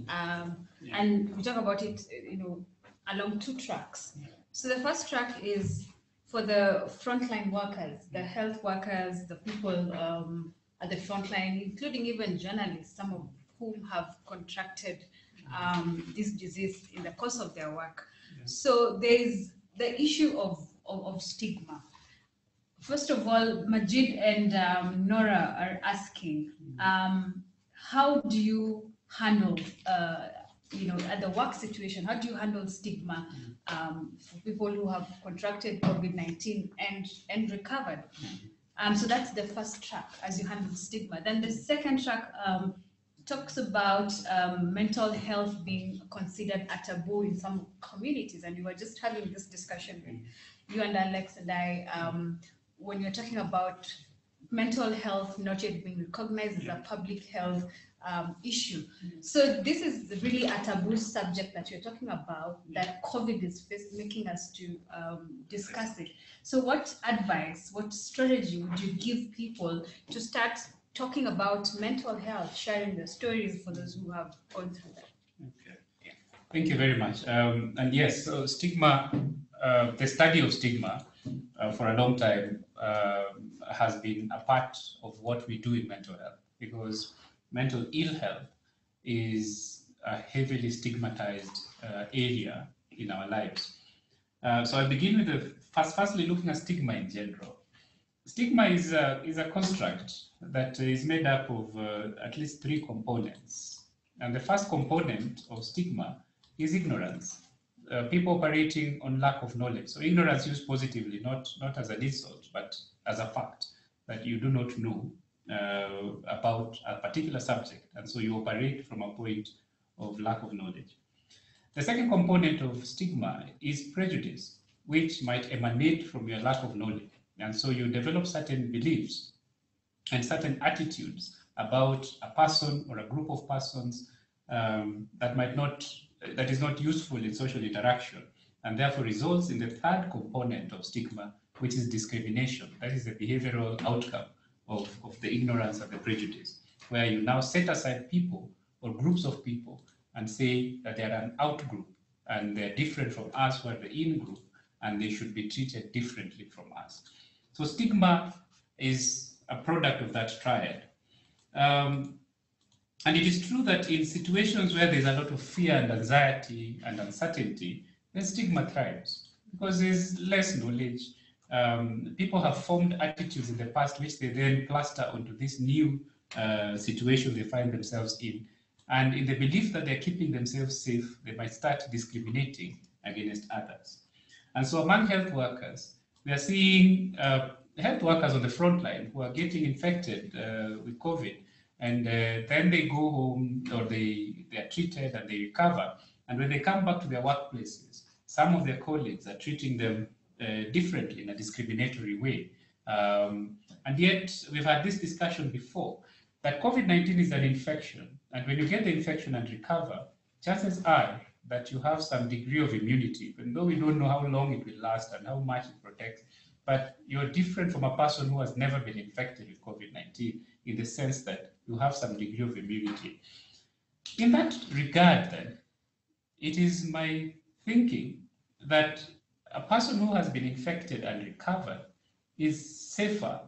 Um, yeah. And we talk about it, you know, along two tracks. Yeah. So the first track is for the frontline workers, the health workers, the people um, at the frontline, including even journalists, some of whom have contracted um, this disease in the course of their work. So there is the issue of, of, of, stigma. First of all, Majid and um, Nora are asking, mm-hmm. um, how do you handle uh, you know, at the work situation, how do you handle stigma um, for people who have contracted COVID-19 and, and recovered? Um, so that's the first track as you handle stigma. Then the second track um, talks about um, mental health being considered a taboo in some communities. And we were just having this discussion with you and Alex and I um, when you're talking about mental health not yet being recognized as a public health um, issue. Mm. So this is really a taboo subject that you're talking about that COVID is making us to um, discuss it. So what advice, what strategy would you give people to start talking about mental health, sharing the stories for those who have gone through that? Okay. Thank you very much. Um, and yes, so stigma, uh, the study of stigma uh, for a long time uh, has been a part of what we do in mental health because mental ill health is a heavily stigmatized uh, area in our lives. Uh, so I begin with the first, firstly looking at stigma in general. Stigma is a, is a construct that is made up of uh, at least three components. And the first component of stigma is ignorance. Uh, people operating on lack of knowledge. So ignorance used positively, not, not as an insult, but as a fact that you do not know uh, about a particular subject. And so you operate from a point of lack of knowledge. The second component of stigma is prejudice, which might emanate from your lack of knowledge. And so you develop certain beliefs and certain attitudes about a person or a group of persons um, that might not, that is not useful in social interaction, and therefore results in the third component of stigma, which is discrimination. That is the behavioral outcome of, of the ignorance and the prejudice, where you now set aside people or groups of people and say that they are an out group and they're different from us, we're the in group, and they should be treated differently from us. So stigma is a product of that triad. Um, and it is true that in situations where there's a lot of fear and anxiety and uncertainty, the stigma thrives because there's less knowledge, um, people have formed attitudes in the past which they then plaster onto this new uh, situation they find themselves in. And in the belief that they're keeping themselves safe, they might start discriminating against others. And so among health workers, we are seeing uh, health workers on the front line who are getting infected uh, with COVID. And uh, then they go home or they, they are treated and they recover. And when they come back to their workplaces, some of their colleagues are treating them uh, differently in a discriminatory way. Um, and yet, we've had this discussion before that COVID 19 is an infection. And when you get the infection and recover, chances are that you have some degree of immunity, even though we don't know how long it will last and how much it protects. But you're different from a person who has never been infected with COVID 19 in the sense that you have some degree of immunity. In that regard, then, it is my thinking that a person who has been infected and recovered is safer,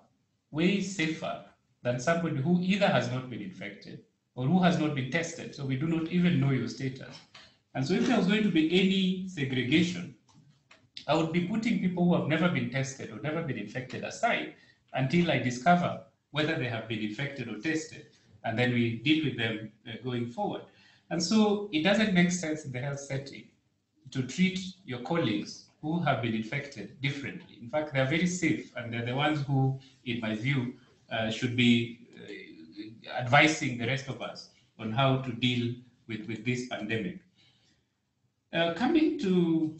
way safer than somebody who either has not been infected or who has not been tested. So we do not even know your status. And so if there was going to be any segregation, I would be putting people who have never been tested or never been infected aside until I discover whether they have been infected or tested. And then we deal with them uh, going forward. And so it doesn't make sense in the health setting to treat your colleagues who have been infected differently. In fact, they're very safe, and they're the ones who, in my view, uh, should be uh, advising the rest of us on how to deal with, with this pandemic. Uh, coming to,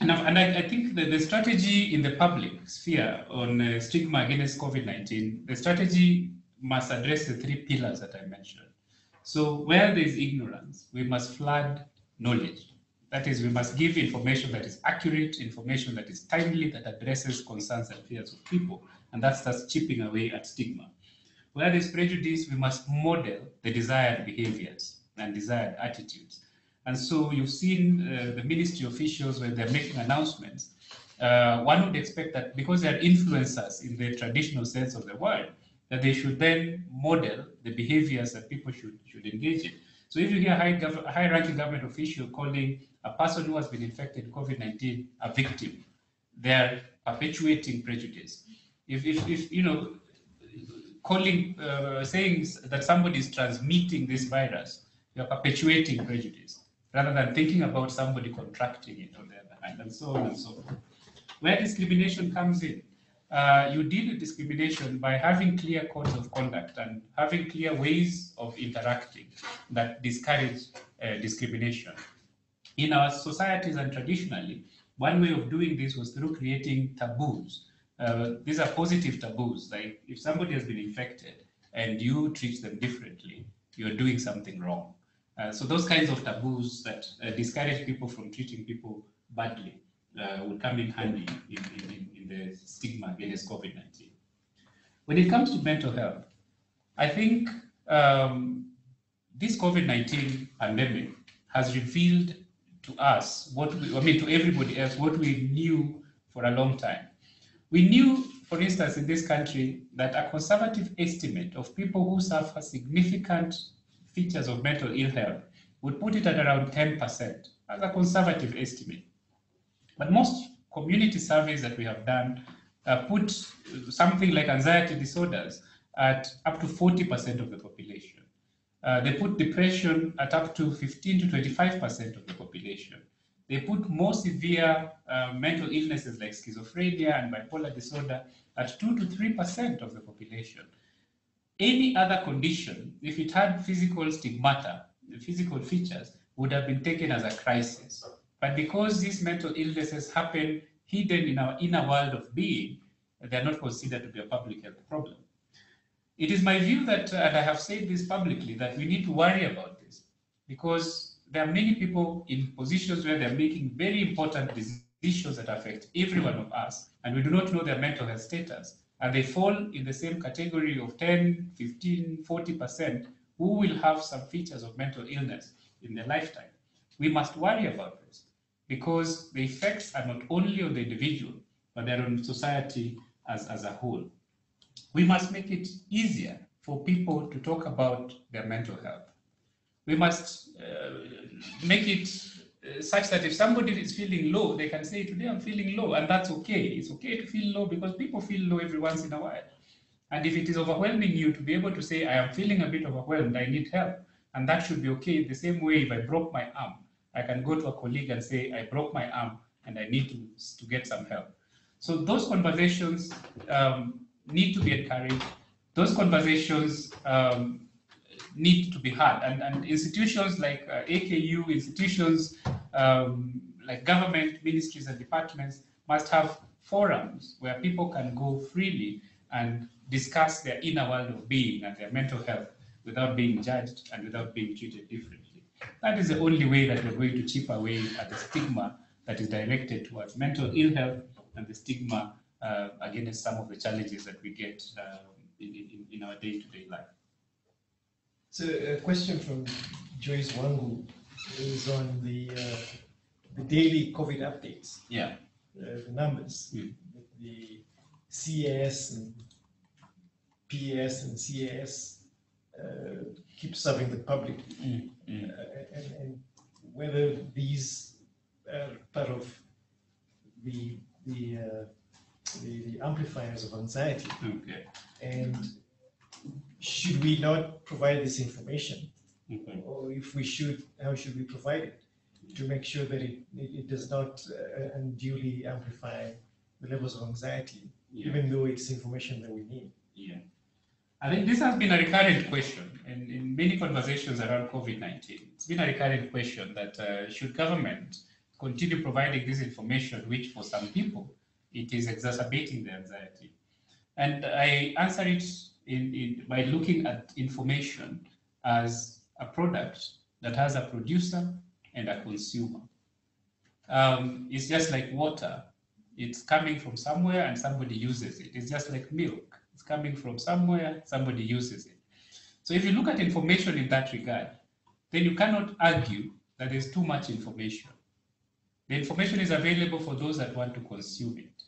and, I, and I, I think the strategy in the public sphere on uh, stigma against COVID 19, the strategy must address the three pillars that I mentioned. So, where there is ignorance, we must flood knowledge. That is, we must give information that is accurate, information that is timely, that addresses concerns and fears of people, and that starts chipping away at stigma. Where there's prejudice, we must model the desired behaviors and desired attitudes. And so you've seen uh, the ministry officials when they're making announcements. Uh, one would expect that because they're influencers in the traditional sense of the word, that they should then model the behaviors that people should, should engage in. So if you hear a high, gov- high-ranking government official calling a person who has been infected COVID-19 a victim, they're perpetuating prejudice. If, if, if you know, calling, uh, saying that somebody is transmitting this virus, you're perpetuating prejudice rather than thinking about somebody contracting it on the other hand, and so on and so forth. Where discrimination comes in, uh, you deal with discrimination by having clear codes of conduct and having clear ways of interacting that discourage uh, discrimination. In our societies and traditionally, one way of doing this was through creating taboos. Uh, these are positive taboos, like if somebody has been infected and you treat them differently, you're doing something wrong. Uh, so those kinds of taboos that uh, discourage people from treating people badly uh, will come in handy in, in, in, the stigma against COVID-19. When it comes to mental health, I think um, this COVID-19 pandemic has revealed to us what we, I mean to everybody else what we knew for a long time. We knew, for instance, in this country, that a conservative estimate of people who suffer significant features of mental ill health would put it at around 10% as a conservative estimate. But most community surveys that we have done uh, put something like anxiety disorders at up to 40% of the population. Uh, they put depression at up to 15 to 25% of the population. They put more severe uh, mental illnesses like schizophrenia and bipolar disorder at 2 to 3% of the population. Any other condition, if it had physical stigmata, physical features, would have been taken as a crisis. But because these mental illnesses happen hidden in our inner world of being, they are not considered to be a public health problem. It is my view that, and I have said this publicly, that we need to worry about this because there are many people in positions where they're making very important decisions that affect every one of us, and we do not know their mental health status. And they fall in the same category of 10, 15, 40% who will have some features of mental illness in their lifetime. We must worry about this because the effects are not only on the individual, but they're on society as, as a whole. We must make it easier for people to talk about their mental health. We must uh, make it such that if somebody is feeling low, they can say, Today I'm feeling low, and that's okay. It's okay to feel low because people feel low every once in a while. And if it is overwhelming you, to be able to say, I am feeling a bit overwhelmed, I need help, and that should be okay. The same way, if I broke my arm, I can go to a colleague and say, I broke my arm and I need to, to get some help. So those conversations um, need to be encouraged. Those conversations um, need to be had. And, and institutions like uh, AKU, institutions um, like government, ministries, and departments must have forums where people can go freely and discuss their inner world of being and their mental health without being judged and without being treated differently. That is the only way that we're going to chip away at the stigma that is directed towards mental ill health and the stigma uh, against some of the challenges that we get uh, in, in, in our day-to-day life. So a question from Joyce Wangu is on the, uh, the daily COVID updates, Yeah. uh, the numbers, Mm. the CAS and PAS and CAS uh, keep serving the public, Mm, mm. and, and whether these are part of the the, uh, the the amplifiers of anxiety, Okay. and should we not provide this information Okay. or if we should, how should we provide it to make sure that it, it, it does not uh, unduly amplify the levels of anxiety, Yeah. even though it's information that we need. Yeah. I think this has been a recurrent question in, in many conversations around COVID 19. It's been a recurrent question that uh, should government continue providing this information, which for some people it is exacerbating the anxiety? And I answer it in, in, by looking at information as a product that has a producer and a consumer. Um, it's just like water. It's coming from somewhere and somebody uses it. It's just like milk. It's coming from somewhere, somebody uses it. So if you look at information in that regard, then you cannot argue that there's too much information. The information is available for those that want to consume it.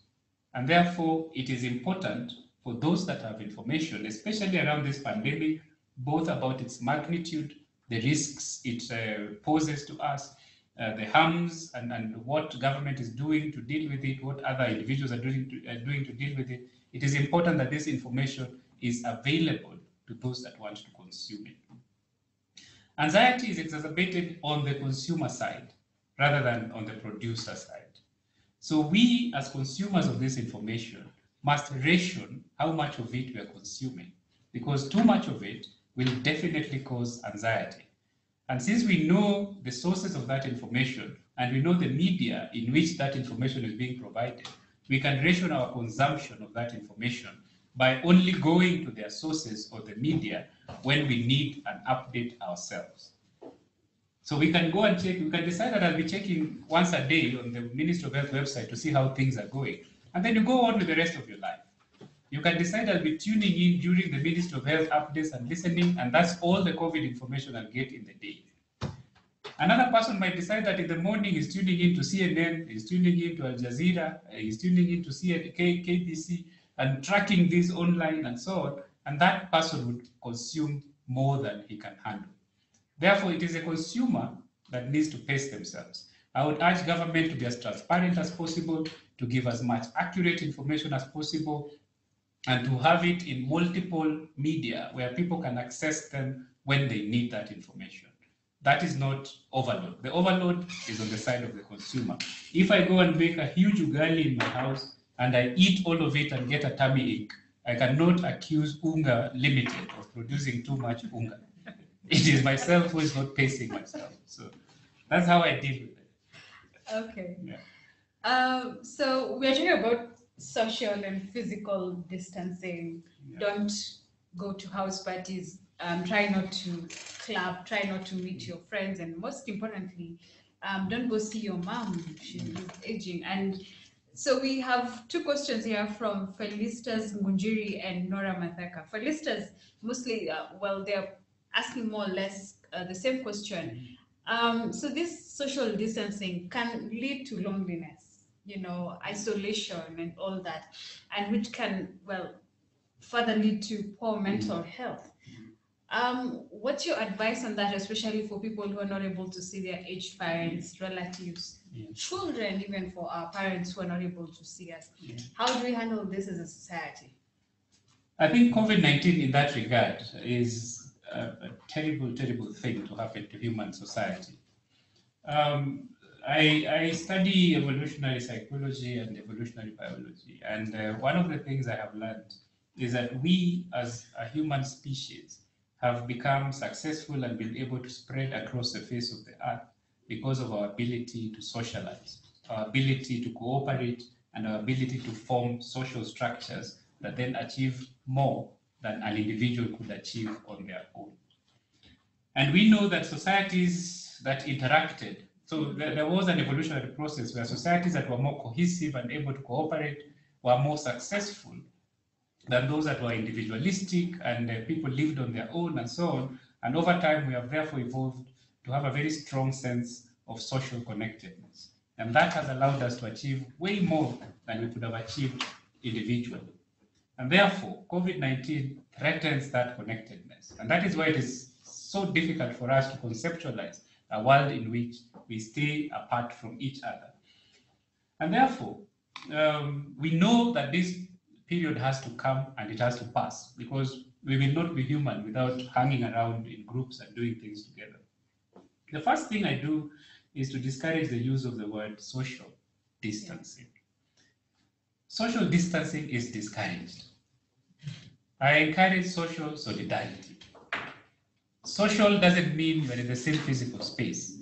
And therefore, it is important for those that have information, especially around this pandemic, both about its magnitude, the risks it uh, poses to us, uh, the harms, and, and what government is doing to deal with it, what other individuals are doing to, uh, doing to deal with it. It is important that this information is available to those that want to consume it. Anxiety is exacerbated on the consumer side rather than on the producer side. So we, as consumers of this information, must ration how much of it we are consuming, because too much of it will definitely cause anxiety. And since we know the sources of that information and we know the media in which that information is being provided, we can ration our consumption of that information by only going to their sources or the media when we need an update ourselves. So we can go and check, we can decide that I'll be checking once a day on the Ministry of Health website to see how things are going. And then you go on with the rest of your life. You can decide I'll be tuning in during the Ministry of Health updates and listening, and that's all the COVID information I'll get in the day. Another person might decide that in the morning he's tuning in to CNN, he's tuning in to Al Jazeera, uh, he's tuning in to KBC, and tracking this online and so on, and that person would consume more than he can handle. Therefore, it is a consumer that needs to pace themselves. I would urge government to be as transparent as possible, to give as much accurate information as possible, and to have it in multiple media where people can access them when they need that information. That is not overload. The overload is on the side of the consumer. If I go and make a huge ugali in my house and I eat all of it and get a tummy ache, I cannot accuse Unga Limited of producing too much Unga. It is myself who is not pacing myself. So that's how I deal with it. Okay. Yeah. Um, so we're talking about social and physical distancing. Yeah. Don't go to house parties. Um, try not to club. Try not to meet your friends, and most importantly, um, don't go see your mom. She's aging. And so we have two questions here from Felicitas Ngunjiri and Nora Mathaka. Felicitas, mostly, uh, well, they're asking more or less uh, the same question. Um, so this social distancing can lead to loneliness, you know, isolation and all that, and which can, well, further lead to poor mental health. Um, what's your advice on that, especially for people who are not able to see their aged parents, relatives, Yeah. children, even for our parents who are not able to see us? Yeah. How do we handle this as a society? I think COVID 19 in that regard is a, a terrible, terrible thing to happen to human society. Um, I, I study evolutionary psychology and evolutionary biology, and uh, one of the things I have learned is that we as a human species have become successful and been able to spread across the face of the earth because of our ability to socialize, our ability to cooperate, and our ability to form social structures that then achieve more than an individual could achieve on their own. And we know that societies that interacted. So there, there was an evolutionary process where societies that were more cohesive and able to cooperate were more successful than those that were individualistic and uh, people lived on their own and so on. And over time, we have therefore evolved to have a very strong sense of social connectedness. And that has allowed us to achieve way more than we could have achieved individually. And therefore, COVID 19 threatens that connectedness. And that is why it is so difficult for us to conceptualize a world in which we stay apart from each other. And therefore, um, we know that this period has to come and it has to pass because we will not be human without hanging around in groups and doing things together. The first thing I do is to discourage the use of the word social distancing. Social distancing is discouraged. I encourage social solidarity. Social doesn't mean you're in the same physical space.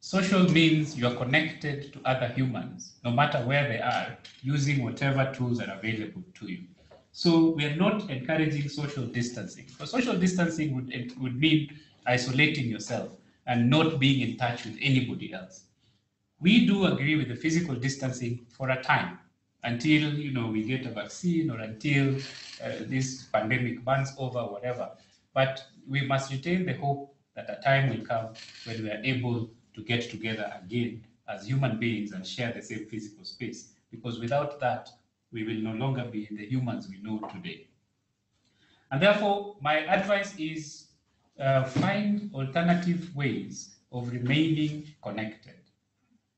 Social means you're connected to other humans, no matter where they are, using whatever tools are available to you. So we are not encouraging social distancing. For social distancing would, would mean isolating yourself and not being in touch with anybody else. We do agree with the physical distancing for a time until you know we get a vaccine or until uh, this pandemic burns over, whatever. But we must retain the hope that a time will come when we are able to get together again as human beings and share the same physical space. Because without that, we will no longer be the humans we know today. And therefore, my advice is uh, find alternative ways of remaining connected.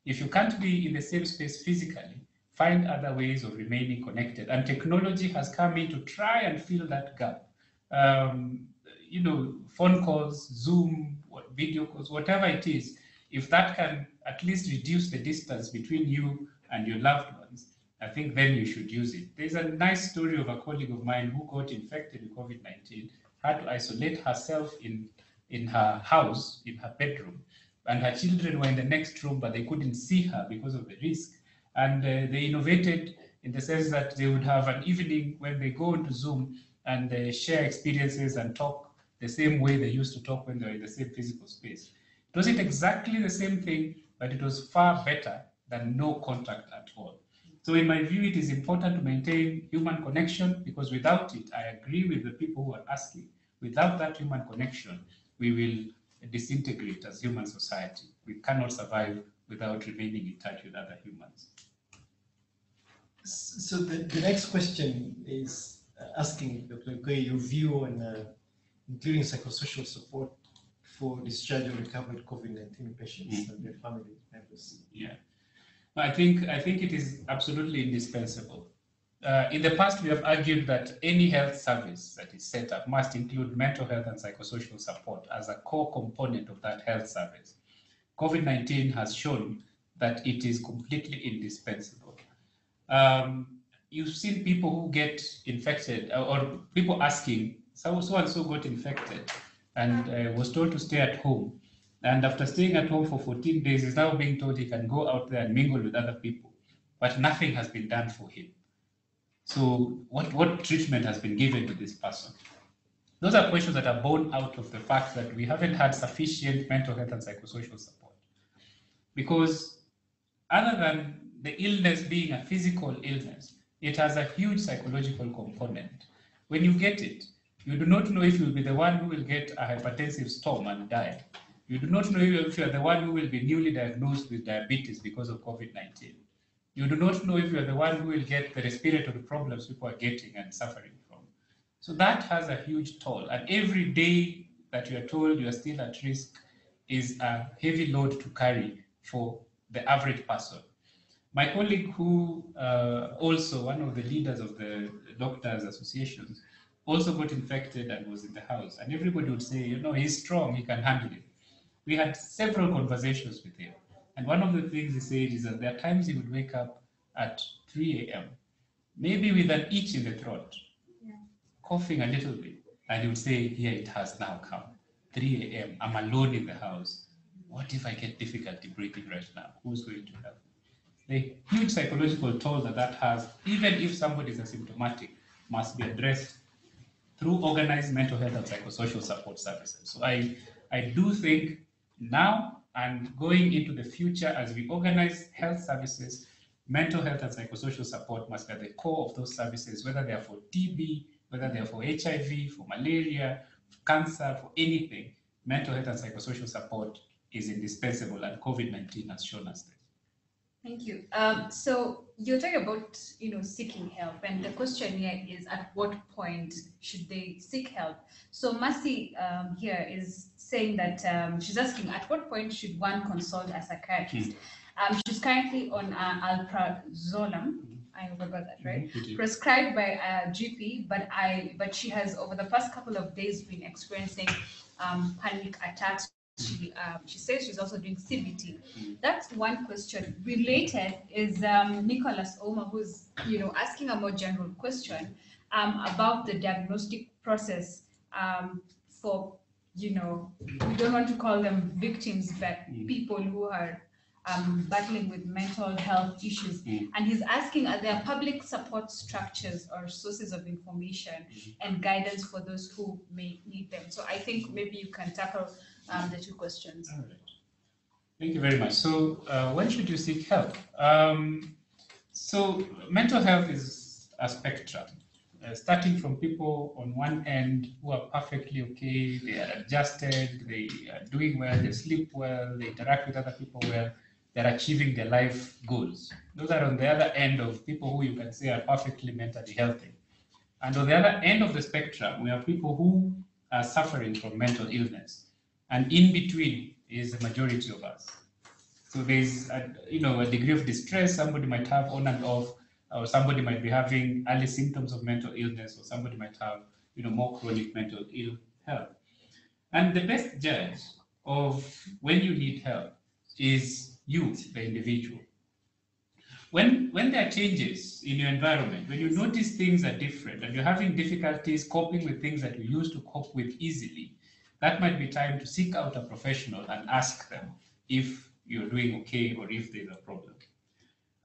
If you can't be in the same space physically, find other ways of remaining connected. And technology has come in to try and fill that gap. Um, you know, phone calls, Zoom, video calls, whatever it is, if that can at least reduce the distance between you and your loved ones, I think then you should use it. There's a nice story of a colleague of mine who got infected with COVID 19, had to isolate herself in, in her house, in her bedroom, and her children were in the next room, but they couldn't see her because of the risk. And uh, they innovated in the sense that they would have an evening when they go into Zoom and uh, share experiences and talk the same way they used to talk when they were in the same physical space. It wasn't exactly the same thing, but it was far better than no contact at all. So in my view, it is important to maintain human connection because without it, I agree with the people who are asking, without that human connection, we will disintegrate as human society. We cannot survive without remaining in touch with other humans. So the, the next question is uh, asking Dr. Lukoye your view on uh, including psychosocial support for discharge or recovered COVID-19 patients Mm. and their family members. Yeah, I think I think it is absolutely indispensable. Uh, in the past, we have argued that any health service that is set up must include mental health and psychosocial support as a core component of that health service. COVID 19 has shown that it is completely indispensable. Um, you've seen people who get infected uh, or people asking, so, and so got infected and uh, was told to stay at home. And after staying at home for 14 days, is now being told he can go out there and mingle with other people. But nothing has been done for him. So, what, what treatment has been given to this person? Those are questions that are born out of the fact that we haven't had sufficient mental health and psychosocial support. Because, other than the illness being a physical illness, it has a huge psychological component. When you get it, you do not know if you'll be the one who will get a hypertensive storm and die. You do not know if you are the one who will be newly diagnosed with diabetes because of COVID 19. You do not know if you are the one who will get the respiratory problems people are getting and suffering from. So that has a huge toll. And every day that you are told you are still at risk is a heavy load to carry for the average person. My colleague, who uh, also one of the leaders of the doctors' associations, also got infected and was in the house. And everybody would say, you know, he's strong, he can handle it. We had several conversations with him. And one of the things he said is that there are times he would wake up at 3 a.m., maybe with an itch in the throat, Yeah. coughing a little bit. And he would say, Here it has now come. 3 a.m., I'm alone in the house. What if I get difficulty breathing right now? Who's going to help? The huge psychological toll that that has, even if somebody is asymptomatic, must be addressed through organized mental health and psychosocial support services. So I, I do think now and going into the future as we organize health services, mental health and psychosocial support must be at the core of those services, whether they are for TB, whether they are for HIV, for malaria, for cancer, for anything. Mental health and psychosocial support is indispensable, and COVID 19 has shown us that. Thank you. Um, so you're talking about, you know, seeking help, and the question here is, at what point should they seek help? So Mercy um, here is saying that um, she's asking, at what point should one consult a psychiatrist? Um, she's currently on uh, alprazolam. I remember that, right? Mhm. Prescribed by a GP, but I, but she has over the past couple of days been experiencing um, panic attacks. She, um, she says she's also doing CBT. That's one question. Related is um, Nicholas Oma, who's you know asking a more general question um, about the diagnostic process um, for you know we don't want to call them victims, but Mm. people who are um, battling with mental health issues. Mm. And he's asking, are there public support structures or sources of information and guidance for those who may need them? So I think maybe you can tackle um, the two questions. All right. Thank you very much. So, uh, when should you seek help? Um, so, mental health is a spectrum, uh, starting from people on one end who are perfectly okay, they are adjusted, they are doing well, they sleep well, they interact with other people well, they're achieving their life goals. Those are on the other end of people who you can say are perfectly mentally healthy. And on the other end of the spectrum, we have people who are suffering from mental illness. And in between is the majority of us. So there's a, you know a degree of distress somebody might have on and off, or somebody might be having early symptoms of mental illness, or somebody might have you know more chronic mental ill health. And the best judge of when you need help is you, the individual. When when there are changes in your environment, when you notice things are different and you're having difficulties coping with things that you used to cope with easily, that might be time to seek out a professional and ask them if you're doing okay or if there's a problem.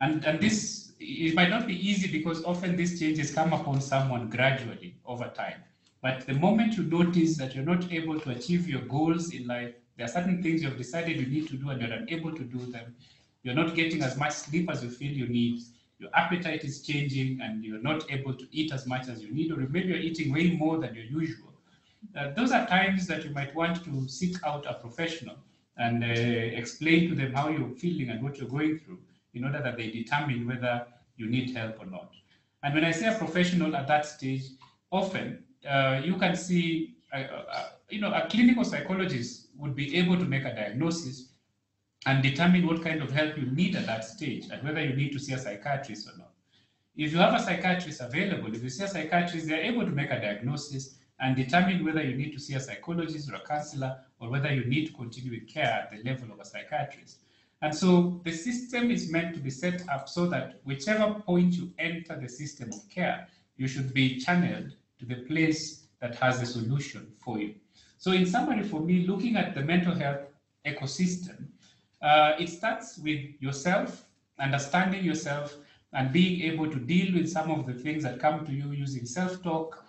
And, and this, it might not be easy because often these changes come upon someone gradually over time. But the moment you notice that you're not able to achieve your goals in life, there are certain things you've decided you need to do and you're unable to do them. You're not getting as much sleep as you feel you need. Your appetite is changing and you're not able to eat as much as you need, or maybe you're eating way more than your usual. Uh, those are times that you might want to seek out a professional and uh, explain to them how you're feeling and what you're going through in order that they determine whether you need help or not. And when I say a professional at that stage, often uh, you can see, uh, uh, you know, a clinical psychologist would be able to make a diagnosis and determine what kind of help you need at that stage and whether you need to see a psychiatrist or not. If you have a psychiatrist available, if you see a psychiatrist, they're able to make a diagnosis and determine whether you need to see a psychologist or a counselor or whether you need to continue with care at the level of a psychiatrist. And so the system is meant to be set up so that whichever point you enter the system of care, you should be channeled to the place that has the solution for you. So, in summary, for me, looking at the mental health ecosystem, uh, it starts with yourself, understanding yourself, and being able to deal with some of the things that come to you using self talk,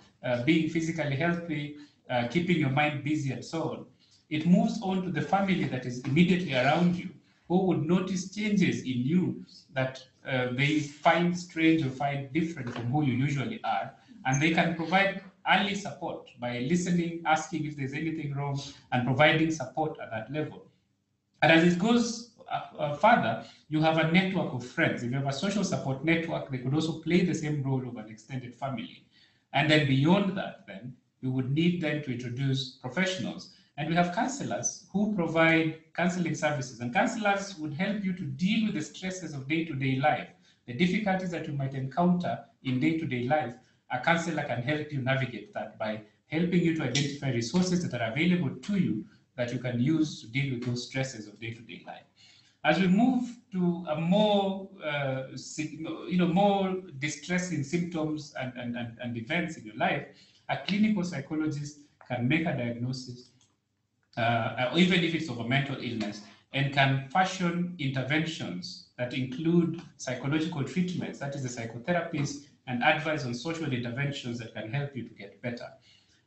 being physically healthy, uh, keeping your mind busy, and so on. It moves on to the family that is immediately around you, who would notice changes in you that uh, they find strange or find different from who you usually are, and they can provide early support by listening, asking if there's anything wrong, and providing support at that level. And as it goes uh, uh, further, you have a network of friends. If you have a social support network, they could also play the same role of an extended family. And then beyond that, then you would need then to introduce professionals. And we have counselors who provide counseling services. And counselors would help you to deal with the stresses of day to day life, the difficulties that you might encounter in day to day life. A counselor can help you navigate that by helping you to identify resources that are available to you that you can use to deal with those stresses of day to day life. As we move to a more, uh, you know, more distressing symptoms and, and, and, and events in your life, a clinical psychologist can make a diagnosis, uh, even if it's of a mental illness, and can fashion interventions that include psychological treatments, that is the psychotherapies, and advice on social interventions that can help you to get better.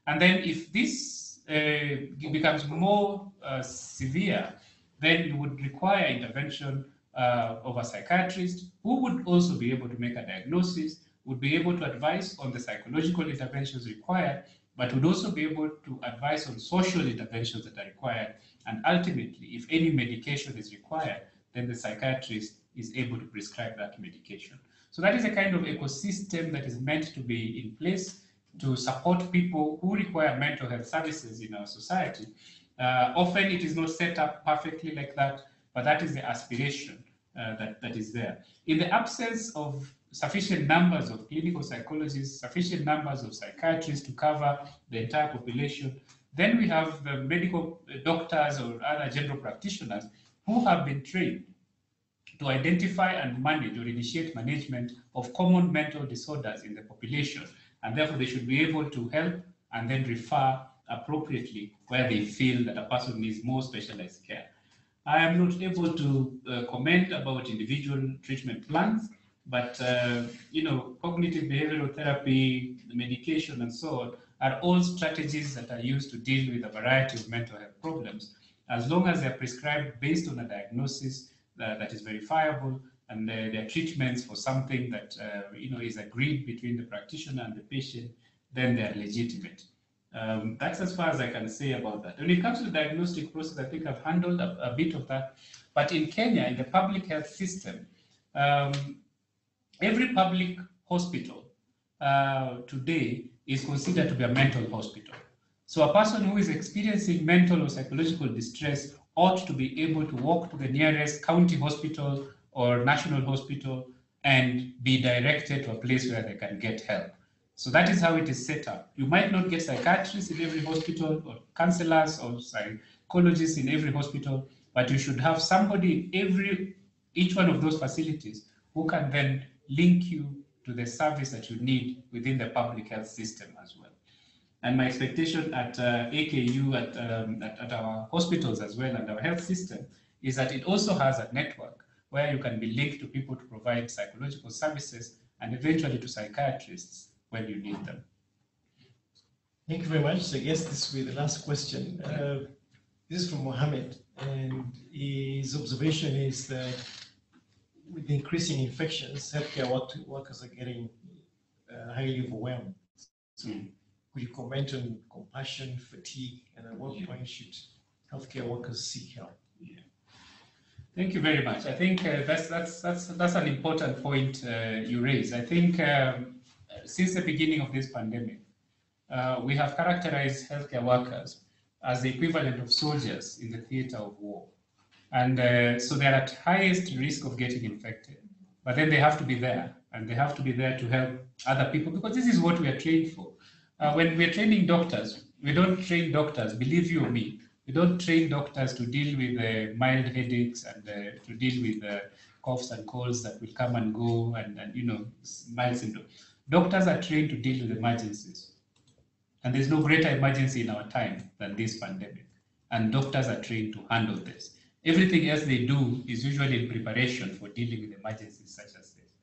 And then if this uh, becomes more uh, severe, then you would require intervention uh, of a psychiatrist who would also be able to make a diagnosis, would be able to advise on the psychological interventions required, but would also be able to advise on social interventions that are required. And ultimately, if any medication is required, then the psychiatrist is able to prescribe that medication. So that is a kind of ecosystem that is meant to be in place to support people who require mental health services in our society. Uh, often it is not set up perfectly like that, but that is the aspiration uh, that, that is there. In the absence of sufficient numbers of clinical psychologists, sufficient numbers of psychiatrists to cover the entire population, then we have the medical doctors or other general practitioners who have been trained to identify and manage or initiate management of common mental disorders in the population. And therefore, they should be able to help and then refer appropriately where they feel that a person needs more specialized care. I am not able to uh, comment about individual treatment plans, but uh, you know, cognitive behavioral therapy, medication, and so on are all strategies that are used to deal with a variety of mental health problems, as long as they're prescribed based on a diagnosis uh, that is verifiable and uh, their treatments for something that uh, you know is agreed between the practitioner and the patient, then they are legitimate. Um, that's as far as I can say about that. When it comes to the diagnostic process, I think I've handled a, a bit of that. But in Kenya, in the public health system, um, every public hospital uh, today is considered to be a mental hospital. So a person who is experiencing mental or psychological distress ought to be able to walk to the nearest county hospital or national hospital and be directed to a place where they can get help. So that is how it is set up. You might not get psychiatrists in every hospital or counselors or psychologists in every hospital, but you should have somebody in every each one of those facilities who can then link you to the service that you need within the public health system as well. And my expectation at uh, AKU, at, um, at, at our hospitals as well, and our health system, is that it also has a network where you can be linked to people to provide psychological services and eventually to psychiatrists when you need them. Thank you very much. So I guess this will be the last question. Uh, this is from Mohammed, and his observation is that with increasing infections, healthcare workers are getting uh, highly overwhelmed. So, Mm. could you comment on compassion, fatigue, and at what point should healthcare workers seek help? Thank you very much. I think uh, that's that's that's that's an important point uh, you raise. I think um, since the beginning of this pandemic, uh, we have characterized healthcare workers as the equivalent of soldiers in the theater of war, and uh, so they're at highest risk of getting infected. But then they have to be there, and they have to be there to help other people because this is what we are trained for. Uh, when we're training doctors, we don't train doctors, believe you or me, we don't train doctors to deal with uh, mild headaches and uh, to deal with uh, coughs and colds that will come and go and, and you know mild symptoms. Doctors are trained to deal with emergencies, and there's no greater emergency in our time than this pandemic. And doctors are trained to handle this. Everything else they do is usually in preparation for dealing with emergencies such as this.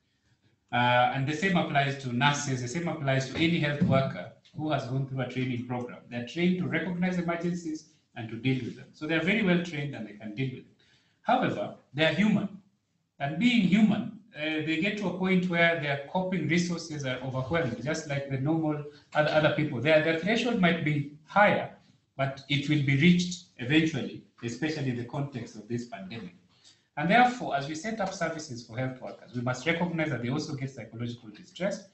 Uh, and the same applies to nurses. The same applies to any health worker who has gone through a training program. They're trained to recognize emergencies and to deal with them. So they're very well trained and they can deal with it. However, they're human. And being human, uh, they get to a point where their coping resources are overwhelmed, just like the normal other, other people. Their, their threshold might be higher, but it will be reached eventually, especially in the context of this pandemic. And therefore, as we set up services for health workers, we must recognize that they also get psychological distress.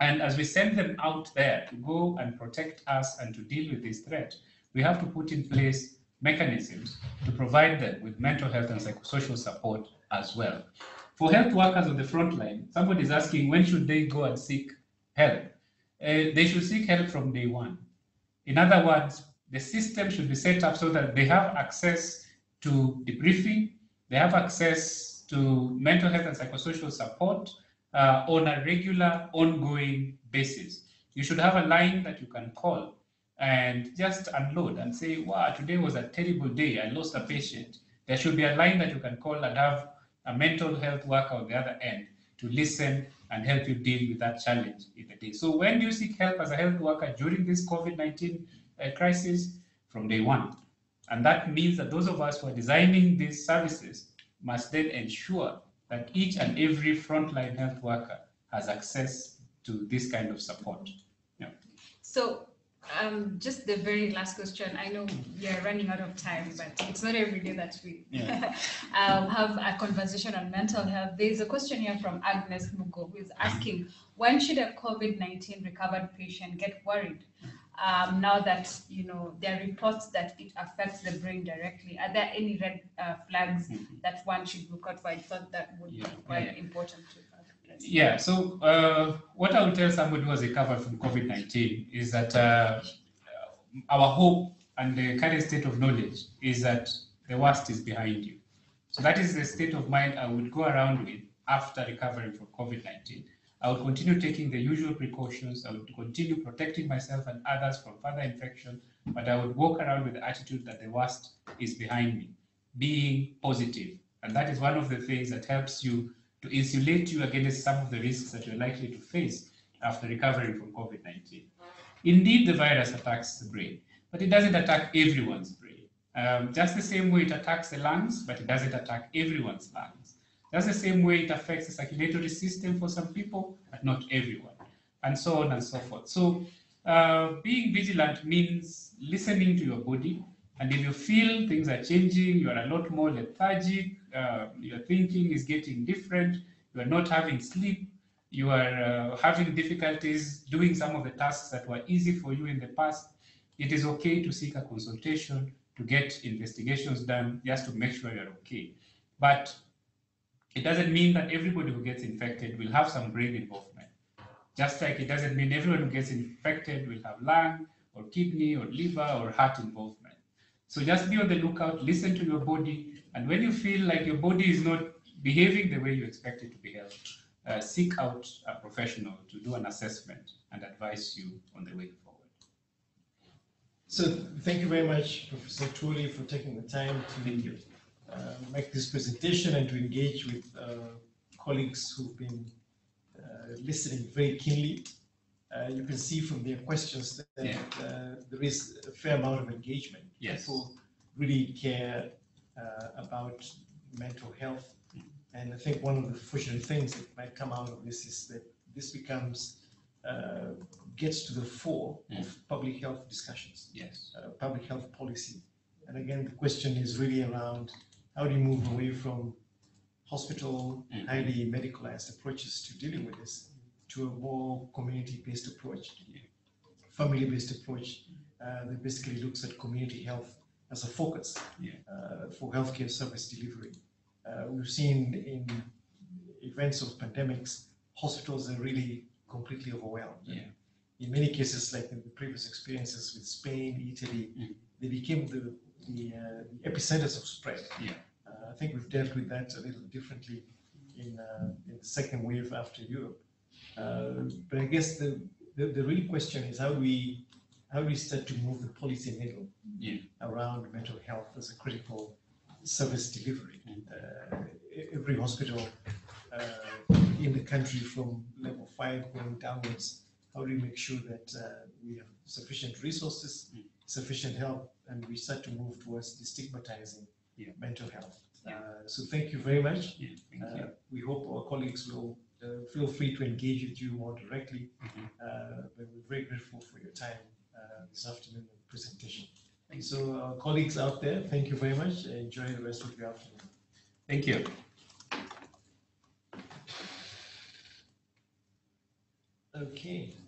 And as we send them out there to go and protect us and to deal with this threat, we have to put in place mechanisms to provide them with mental health and psychosocial support as well. For health workers on the front line, somebody is asking when should they go and seek help? Uh, they should seek help from day one. In other words, the system should be set up so that they have access to debriefing, they have access to mental health and psychosocial support uh, on a regular, ongoing basis. You should have a line that you can call and just unload and say, wow, today was a terrible day. I lost a patient. There should be a line that you can call and have a mental health worker on the other end to listen and help you deal with that challenge in the day. So when do you seek help as a health worker during this COVID-19 uh, crisis? From day one. And that means that those of us who are designing these services must then ensure that each and every frontline health worker has access to this kind of support. Yeah. So, um, just the very last question. I know you're running out of time, but it's not every day that we Yeah. [laughs] um, have a conversation on mental health. There's a question here from Agnes Mugo who is asking, when should a COVID-19 recovered patient get worried? Um, now that you know there are reports that it affects the brain directly, are there any red uh, flags Mhm. that one should look out for? I thought that would Yeah, be quite yeah. important to address. Yeah, so uh, what I would tell somebody who has recovered from COVID 19 is that uh, our hope and the current state of knowledge is that the worst is behind you. So that is the state of mind I would go around with after recovering from COVID 19. I would continue taking the usual precautions. I would continue protecting myself and others from further infection, but I would walk around with the attitude that the worst is behind me, being positive. And that is one of the things that helps you to insulate you against some of the risks that you're likely to face after recovering from COVID 19. Indeed, the virus attacks the brain, but it doesn't attack everyone's brain. Um, just the same way it attacks the lungs, but it doesn't attack everyone's lungs. That's the same way it affects the circulatory system for some people, but not everyone, and so on and so forth. So, uh, being vigilant means listening to your body, and if you feel things are changing, you are a lot more lethargic, uh, your thinking is getting different, you are not having sleep, you are uh, having difficulties doing some of the tasks that were easy for you in the past, it is okay to seek a consultation to get investigations done just to make sure you're okay. But it doesn't mean that everybody who gets infected will have some brain involvement. Just like it doesn't mean everyone who gets infected will have lung or kidney or liver or heart involvement. So just be on the lookout, listen to your body, and when you feel like your body is not behaving the way you expect it to behave, uh, seek out a professional to do an assessment and advise you on the way forward. So thank you very much, Professor Atwoli, for taking the time to uh, make this presentation and to engage with uh, colleagues who've been uh, listening very keenly. Uh, You can see from their questions that Yeah. uh, there is a fair amount of engagement. Yes. People really care uh, about mental health. And I think one of the fortunate things that might come out of this is that this becomes, uh, gets to the fore of public health discussions Yes. uh, public health policy. And again, the question is really around how do you move away from hospital, Mhm. highly medicalized approaches to dealing with this to a more community-based approach, family-based approach uh, that basically looks at community health as a focus Yeah. uh, for healthcare service delivery. Uh, we've seen in events of pandemics, hospitals are really completely overwhelmed. Yeah. In many cases, like in the previous experiences with Spain, Italy, Mm. they became the, the, uh, the epicenters of spread. Yeah. Uh, I think we've dealt with that a little differently in, uh, in the second wave after Europe. Uh, but I guess the, the, the real question is how do we how do we start to move the policy needle Yeah. around mental health as a critical service delivery? Uh, every hospital uh, in the country from level five going downwards, how do we make sure that uh, we have sufficient resources, Mm. sufficient help, and we start to move towards destigmatizing Yeah. mental health? Yeah. Uh, so thank you very much. Yeah. Thank Uh, you. we hope our colleagues will uh, feel free to engage with you more directly. Mhm. Uh, but we're very grateful for your time uh, this afternoon and presentation. Thank So, our colleagues out there, thank you very much. Enjoy the rest of your afternoon. Thank you. Okay.